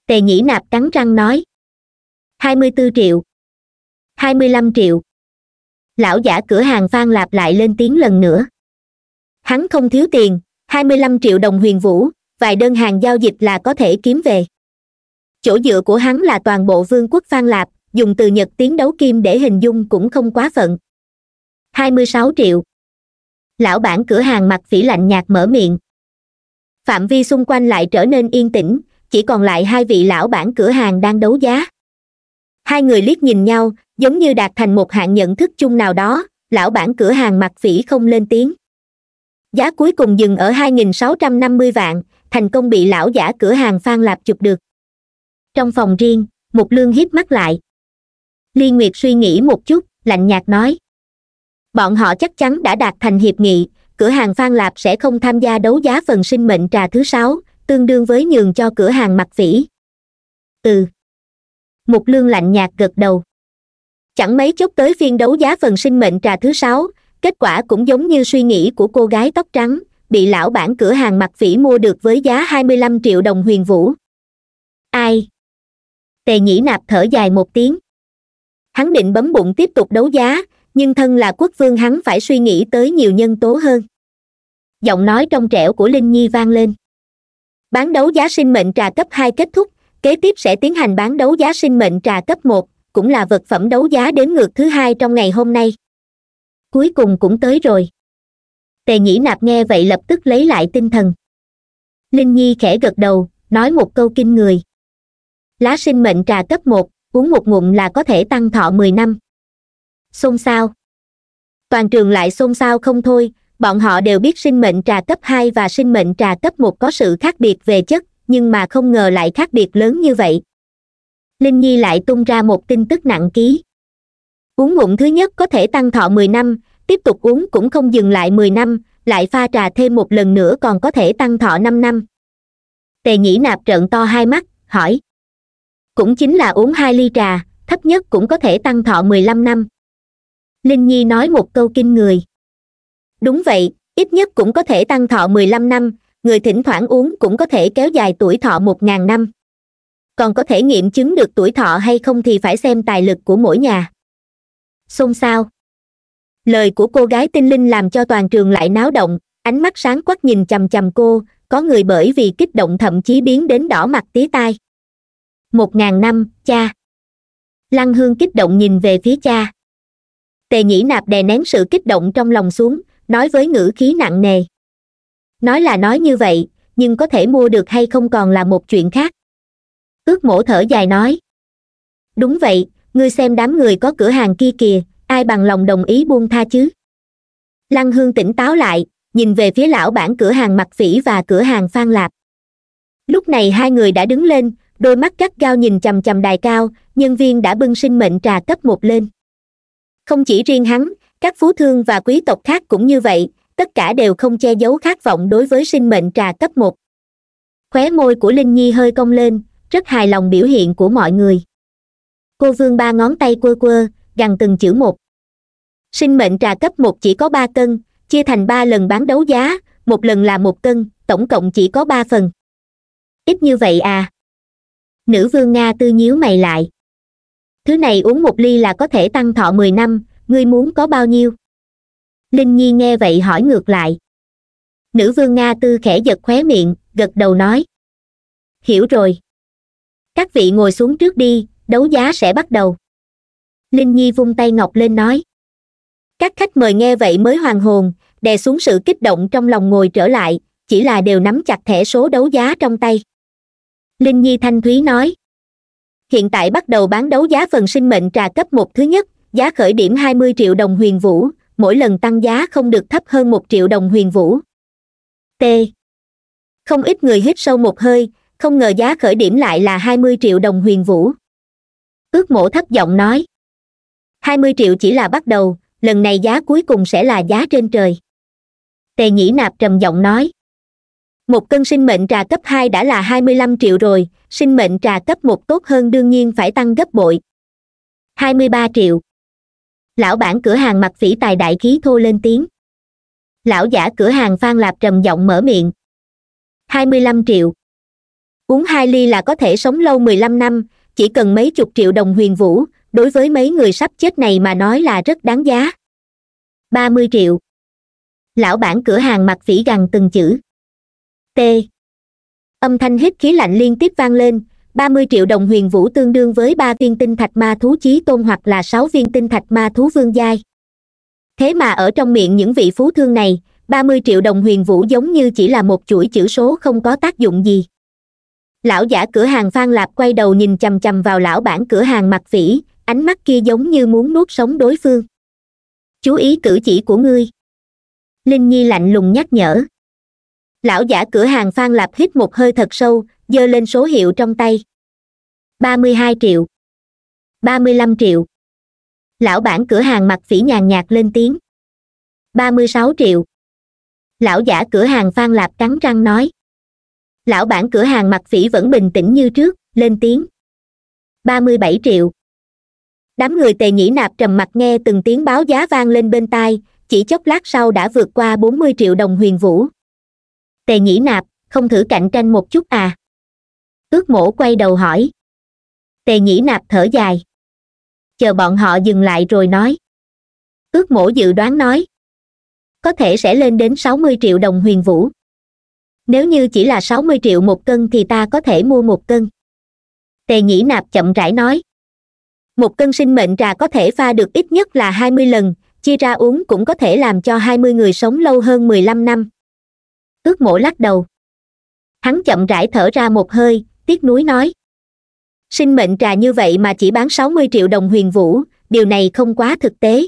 Tề nhĩ nạp cắn răng nói. 24 triệu. 25 triệu lão giả cửa hàng phan lạp lại lên tiếng lần nữa. Hắn không thiếu tiền 25 triệu đồng huyền vũ, vài đơn hàng giao dịch là có thể kiếm về. Chỗ dựa của hắn là toàn bộ vương quốc phan lạp, dùng từ nhật tiếng đấu kim để hình dung cũng không quá phận. 26 triệu. Lão bản cửa hàng mặt phỉ lạnh nhạt mở miệng. Phạm vi xung quanh lại trở nên yên tĩnh, chỉ còn lại hai vị lão bản cửa hàng đang đấu giá hai người liếc nhìn nhau, giống như đạt thành một hạng nhận thức chung nào đó, lão bản cửa hàng mặt phỉ không lên tiếng. Giá cuối cùng dừng ở 2.650 vạn, thành công bị lão giả cửa hàng phan lạp chụp được. Trong phòng riêng, một lương hiếp mắt lại. Liên nguyệt suy nghĩ một chút, lạnh nhạt nói. Bọn họ chắc chắn đã đạt thành hiệp nghị, cửa hàng phan lạp sẽ không tham gia đấu giá phần sinh mệnh trà thứ sáu, tương đương với nhường cho cửa hàng mặt phỉ. Ừ một lương lạnh nhạt gật đầu. Chẳng mấy chốc tới phiên đấu giá phần sinh mệnh trà thứ sáu, kết quả cũng giống như suy nghĩ của cô gái tóc trắng, bị lão bản cửa hàng mặt phỉ mua được với giá 25 triệu đồng huyền vũ. Ai? Tề nhĩ nạp thở dài một tiếng. Hắn định bấm bụng tiếp tục đấu giá, nhưng thân là quốc vương hắn phải suy nghĩ tới nhiều nhân tố hơn. Giọng nói trong trẻo của linh nhi vang lên. Bán đấu giá sinh mệnh trà cấp hai kết thúc kế tiếp sẽ tiến hành bán đấu giá sinh mệnh trà cấp một, cũng là vật phẩm đấu giá đến ngược thứ hai trong ngày hôm nay. Cuối cùng cũng tới rồi. Tề nhĩ nạp nghe vậy lập tức lấy lại tinh thần. Linh nhi khẽ gật đầu, nói một câu kinh người. Lá sinh mệnh trà cấp một, uống một ngụm là có thể tăng thọ mười năm. Xôn xao. Toàn trường lại xôn xao không thôi, bọn họ đều biết sinh mệnh trà cấp hai và sinh mệnh trà cấp một có sự khác biệt về chất nhưng mà không ngờ lại khác biệt lớn như vậy. Linh nhi lại tung ra một tin tức nặng ký. Uống ngụm thứ nhất có thể tăng thọ mười năm, tiếp tục uống cũng không dừng lại mười năm, lại pha trà thêm một lần nữa còn có thể tăng thọ năm năm. Tề nhĩ nạp trợn to hai mắt, hỏi. Cũng chính là uống hai ly trà, thấp nhất cũng có thể tăng thọ mười lăm năm. Linh nhi nói một câu kinh người. Đúng vậy, ít nhất cũng có thể tăng thọ mười lăm năm người thỉnh thoảng uống cũng có thể kéo dài tuổi thọ một ngàn năm. Còn có thể nghiệm chứng được tuổi thọ hay không thì phải xem tài lực của mỗi nhà. Xôn xao. Lời của cô gái tinh linh làm cho toàn trường lại náo động, ánh mắt sáng quắc nhìn chằm chằm cô, có người bởi vì kích động thậm chí biến đến đỏ mặt tía tai. Một ngàn năm, cha. Lăng hương kích động nhìn về phía cha. Tề nhĩ nạp đè nén sự kích động trong lòng xuống, nói với ngữ khí nặng nề nói là nói như vậy, nhưng có thể mua được hay không còn là một chuyện khác. Ước mổ thở dài nói. Đúng vậy, ngươi xem đám người có cửa hàng kia kìa, ai bằng lòng đồng ý buông tha chứ? Lăng hương tỉnh táo lại, nhìn về phía lão bản cửa hàng mặt phỉ và cửa hàng phan lạp. Lúc này hai người đã đứng lên, đôi mắt gắt gao nhìn chằm chằm đài cao, nhân viên đã bưng sinh mệnh trà cấp một lên. Không chỉ riêng hắn, các phú thương và quý tộc khác cũng như vậy tất cả đều không che giấu khát vọng đối với sinh mệnh trà cấp một. Khóe môi của linh nhi hơi cong lên, rất hài lòng biểu hiện của mọi người. Cô vương ba ngón tay quơ quơ, gằn từng chữ một. Sinh mệnh trà cấp một chỉ có ba cân, chia thành ba lần bán đấu giá, một lần là một cân, tổng cộng chỉ có ba phần. Ít như vậy à? Nữ vương nga tư nhíu mày lại. Thứ này uống một ly là có thể tăng thọ mười năm, ngươi muốn có bao nhiêu? Linh nhi nghe vậy hỏi ngược lại. Nữ vương nga tư khẽ giật khóe miệng, gật đầu nói. Hiểu rồi. Các vị ngồi xuống trước đi, đấu giá sẽ bắt đầu. Linh nhi vung tay ngọc lên nói. Các khách mời nghe vậy mới hoàn hồn, đè xuống sự kích động trong lòng ngồi trở lại, chỉ là đều nắm chặt thẻ số đấu giá trong tay. Linh nhi thanh thúy nói. Hiện tại bắt đầu bán đấu giá phần sinh mệnh trà cấp một thứ nhất, giá khởi điểm hai mươi triệu đồng huyền vũ mỗi lần tăng giá không được thấp hơn một triệu đồng huyền vũ. T. Không ít người hít sâu một hơi, không ngờ giá khởi điểm lại là hai mươi triệu đồng huyền vũ. Ước mổ thấp giọng nói. hai mươi triệu chỉ là bắt đầu, lần này giá cuối cùng sẽ là giá trên trời. Tề nhĩ nạp trầm giọng nói. Một cân sinh mệnh trà cấp hai đã là hai mươi lăm triệu rồi, sinh mệnh trà cấp một tốt hơn đương nhiên phải tăng gấp bội. hai mươi ba triệu lão bản cửa hàng mặt phỉ tài đại khí thô lên tiếng. Lão giả cửa hàng phan lạp trầm giọng mở miệng. Hai mươi lăm triệu. Uống hai ly là có thể sống lâu mười lăm năm, chỉ cần mấy chục triệu đồng huyền vũ, đối với mấy người sắp chết này mà nói là rất đáng giá. Ba mươi triệu. Lão bản cửa hàng mặt phỉ gằn từng chữ. T. Âm thanh hít khí lạnh liên tiếp vang lên ba mươi triệu đồng huyền vũ tương đương với ba viên tinh thạch ma thú chí tôn hoặc là sáu viên tinh thạch ma thú vương giai. Thế mà ở trong miệng những vị phú thương này 30 triệu đồng huyền vũ giống như chỉ là một chuỗi chữ số không có tác dụng gì. Lão giả cửa hàng phan lạp quay đầu nhìn chầm chầm vào lão bản cửa hàng mặt phỉ ánh mắt kia giống như muốn nuốt sống đối phương. Chú ý cử chỉ của ngươi. Linh nhi lạnh lùng nhắc nhở. Lão giả cửa hàng phan lạp hít một hơi thật sâu giơ lên số hiệu trong tay. ba mươi hai triệu. ba mươi lăm triệu. Lão bản cửa hàng mặt phỉ nhàn nhạt lên tiếng. ba mươi sáu triệu. Lão giả cửa hàng phan lạp cắn răng nói. Lão bản cửa hàng mặt phỉ vẫn bình tĩnh như trước, lên tiếng. ba mươi bảy triệu. Đám người tề nhĩ nạp trầm mặt nghe từng tiếng báo giá vang lên bên tai, chỉ chốc lát sau đã vượt qua bốn mươi triệu đồng huyền vũ. Tề nhĩ nạp, không thử cạnh tranh một chút à? Ước mổ quay đầu hỏi. Tề nhĩ nạp thở dài. Chờ bọn họ dừng lại rồi nói. Ước mổ dự đoán nói. Có thể sẽ lên đến sáu mươi triệu đồng huyền vũ. Nếu như chỉ là sáu mươi triệu một cân thì ta có thể mua một cân. Tề nhĩ nạp chậm rãi nói. Một cân sinh mệnh trà có thể pha được ít nhất là hai mươi lần, chia ra uống cũng có thể làm cho hai mươi người sống lâu hơn mười lăm năm. Ước mổ lắc đầu. Hắn chậm rãi thở ra một hơi tiếc nuối nói. Sinh mệnh trà như vậy mà chỉ bán sáu mươi triệu đồng huyền vũ, điều này không quá thực tế.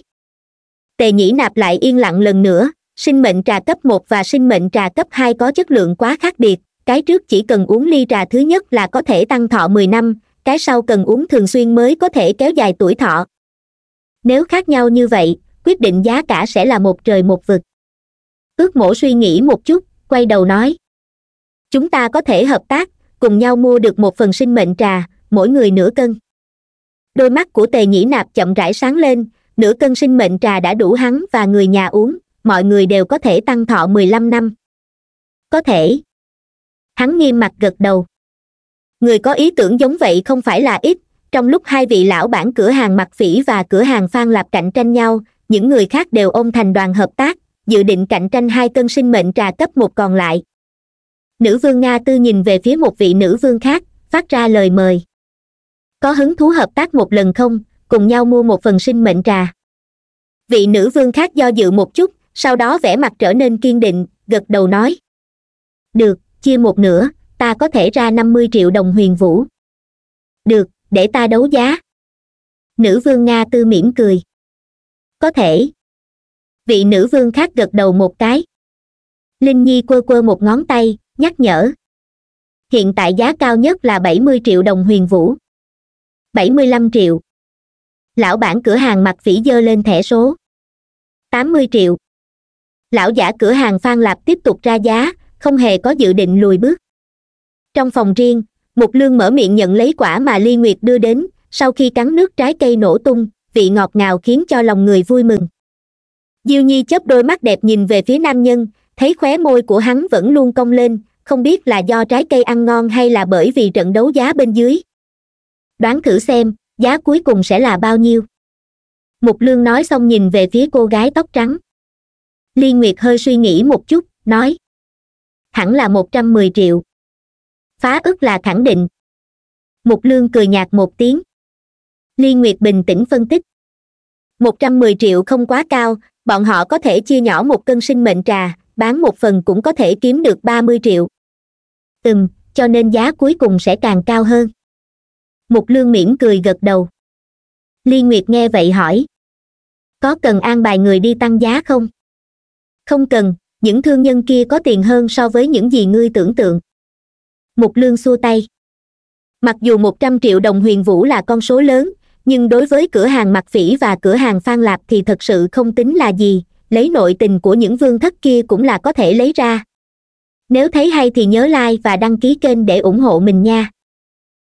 Tề nhĩ nạp lại yên lặng lần nữa, sinh mệnh trà cấp một và sinh mệnh trà cấp hai có chất lượng quá khác biệt, cái trước chỉ cần uống ly trà thứ nhất là có thể tăng thọ mười năm, cái sau cần uống thường xuyên mới có thể kéo dài tuổi thọ. Nếu khác nhau như vậy, quyết định giá cả sẽ là một trời một vực. Ước mổ suy nghĩ một chút, quay đầu nói. Chúng ta có thể hợp tác cùng nhau mua được một phần sinh mệnh trà, mỗi người nửa cân. Đôi mắt của tề nhĩ nạp chậm rãi sáng lên, nửa cân sinh mệnh trà đã đủ hắn và người nhà uống, mọi người đều có thể tăng thọ mười lăm năm. Có thể. Hắn nghiêm mặt gật đầu. Người có ý tưởng giống vậy không phải là ít, trong lúc hai vị lão bản cửa hàng mặt phỉ và cửa hàng phan lạp cạnh tranh nhau, những người khác đều ôm thành đoàn hợp tác, dự định cạnh tranh hai cân sinh mệnh trà cấp một còn lại nữ vương nga tư nhìn về phía một vị nữ vương khác, phát ra lời mời. Có hứng thú hợp tác một lần không? Cùng nhau mua một phần sinh mệnh trà. Vị nữ vương khác do dự một chút, sau đó vẻ mặt trở nên kiên định, gật đầu nói. Được, chia một nửa, ta có thể ra năm mươi triệu đồng huyền vũ. Được, để ta đấu giá. Nữ vương nga tư mỉm cười. Có thể. Vị nữ vương khác gật đầu một cái. Linh nhi quơ quơ một ngón tay nhắc nhở. Hiện tại giá cao nhất là bảy mươi triệu đồng huyền vũ. bảy mươi lăm triệu. Lão bản cửa hàng mặt phỉ dơ lên thẻ số. tám mươi triệu. Lão giả cửa hàng phan lạp tiếp tục ra giá, không hề có dự định lùi bước. Trong phòng riêng một lương mở miệng nhận lấy quả mà ly nguyệt đưa đến, sau khi cắn nước trái cây nổ tung, vị ngọt ngào khiến cho lòng người vui mừng. Diêu nhi chớp đôi mắt đẹp nhìn về phía nam nhân thấy khóe môi của hắn vẫn luôn cong lên, không biết là do trái cây ăn ngon hay là bởi vì trận đấu giá bên dưới. Đoán thử xem, giá cuối cùng sẽ là bao nhiêu? Mục lương nói xong nhìn về phía cô gái tóc trắng. Liên nguyệt hơi suy nghĩ một chút, nói. Hẳn là một trăm mười triệu. Phá ức là khẳng định. Mục lương cười nhạt một tiếng. Liên nguyệt bình tĩnh phân tích. Một trăm mười triệu không quá cao, bọn họ có thể chia nhỏ một cân sinh mệnh trà bán một phần cũng có thể kiếm được ba mươi triệu. Ừm, cho nên giá cuối cùng sẽ càng cao hơn. Mục lương miễn cười gật đầu. Ly nguyệt nghe vậy hỏi. Có cần an bài người đi tăng giá không? Không cần, những thương nhân kia có tiền hơn so với những gì ngươi tưởng tượng. Mục lương xua tay. Mặc dù một trăm triệu đồng huyền vũ là con số lớn, nhưng đối với cửa hàng mặt phỉ và cửa hàng phan lạp thì thật sự không tính là gì lấy nội tình của những vương thất kia cũng là có thể lấy ra. Nếu thấy hay thì nhớ like và đăng ký kênh để ủng hộ mình nha.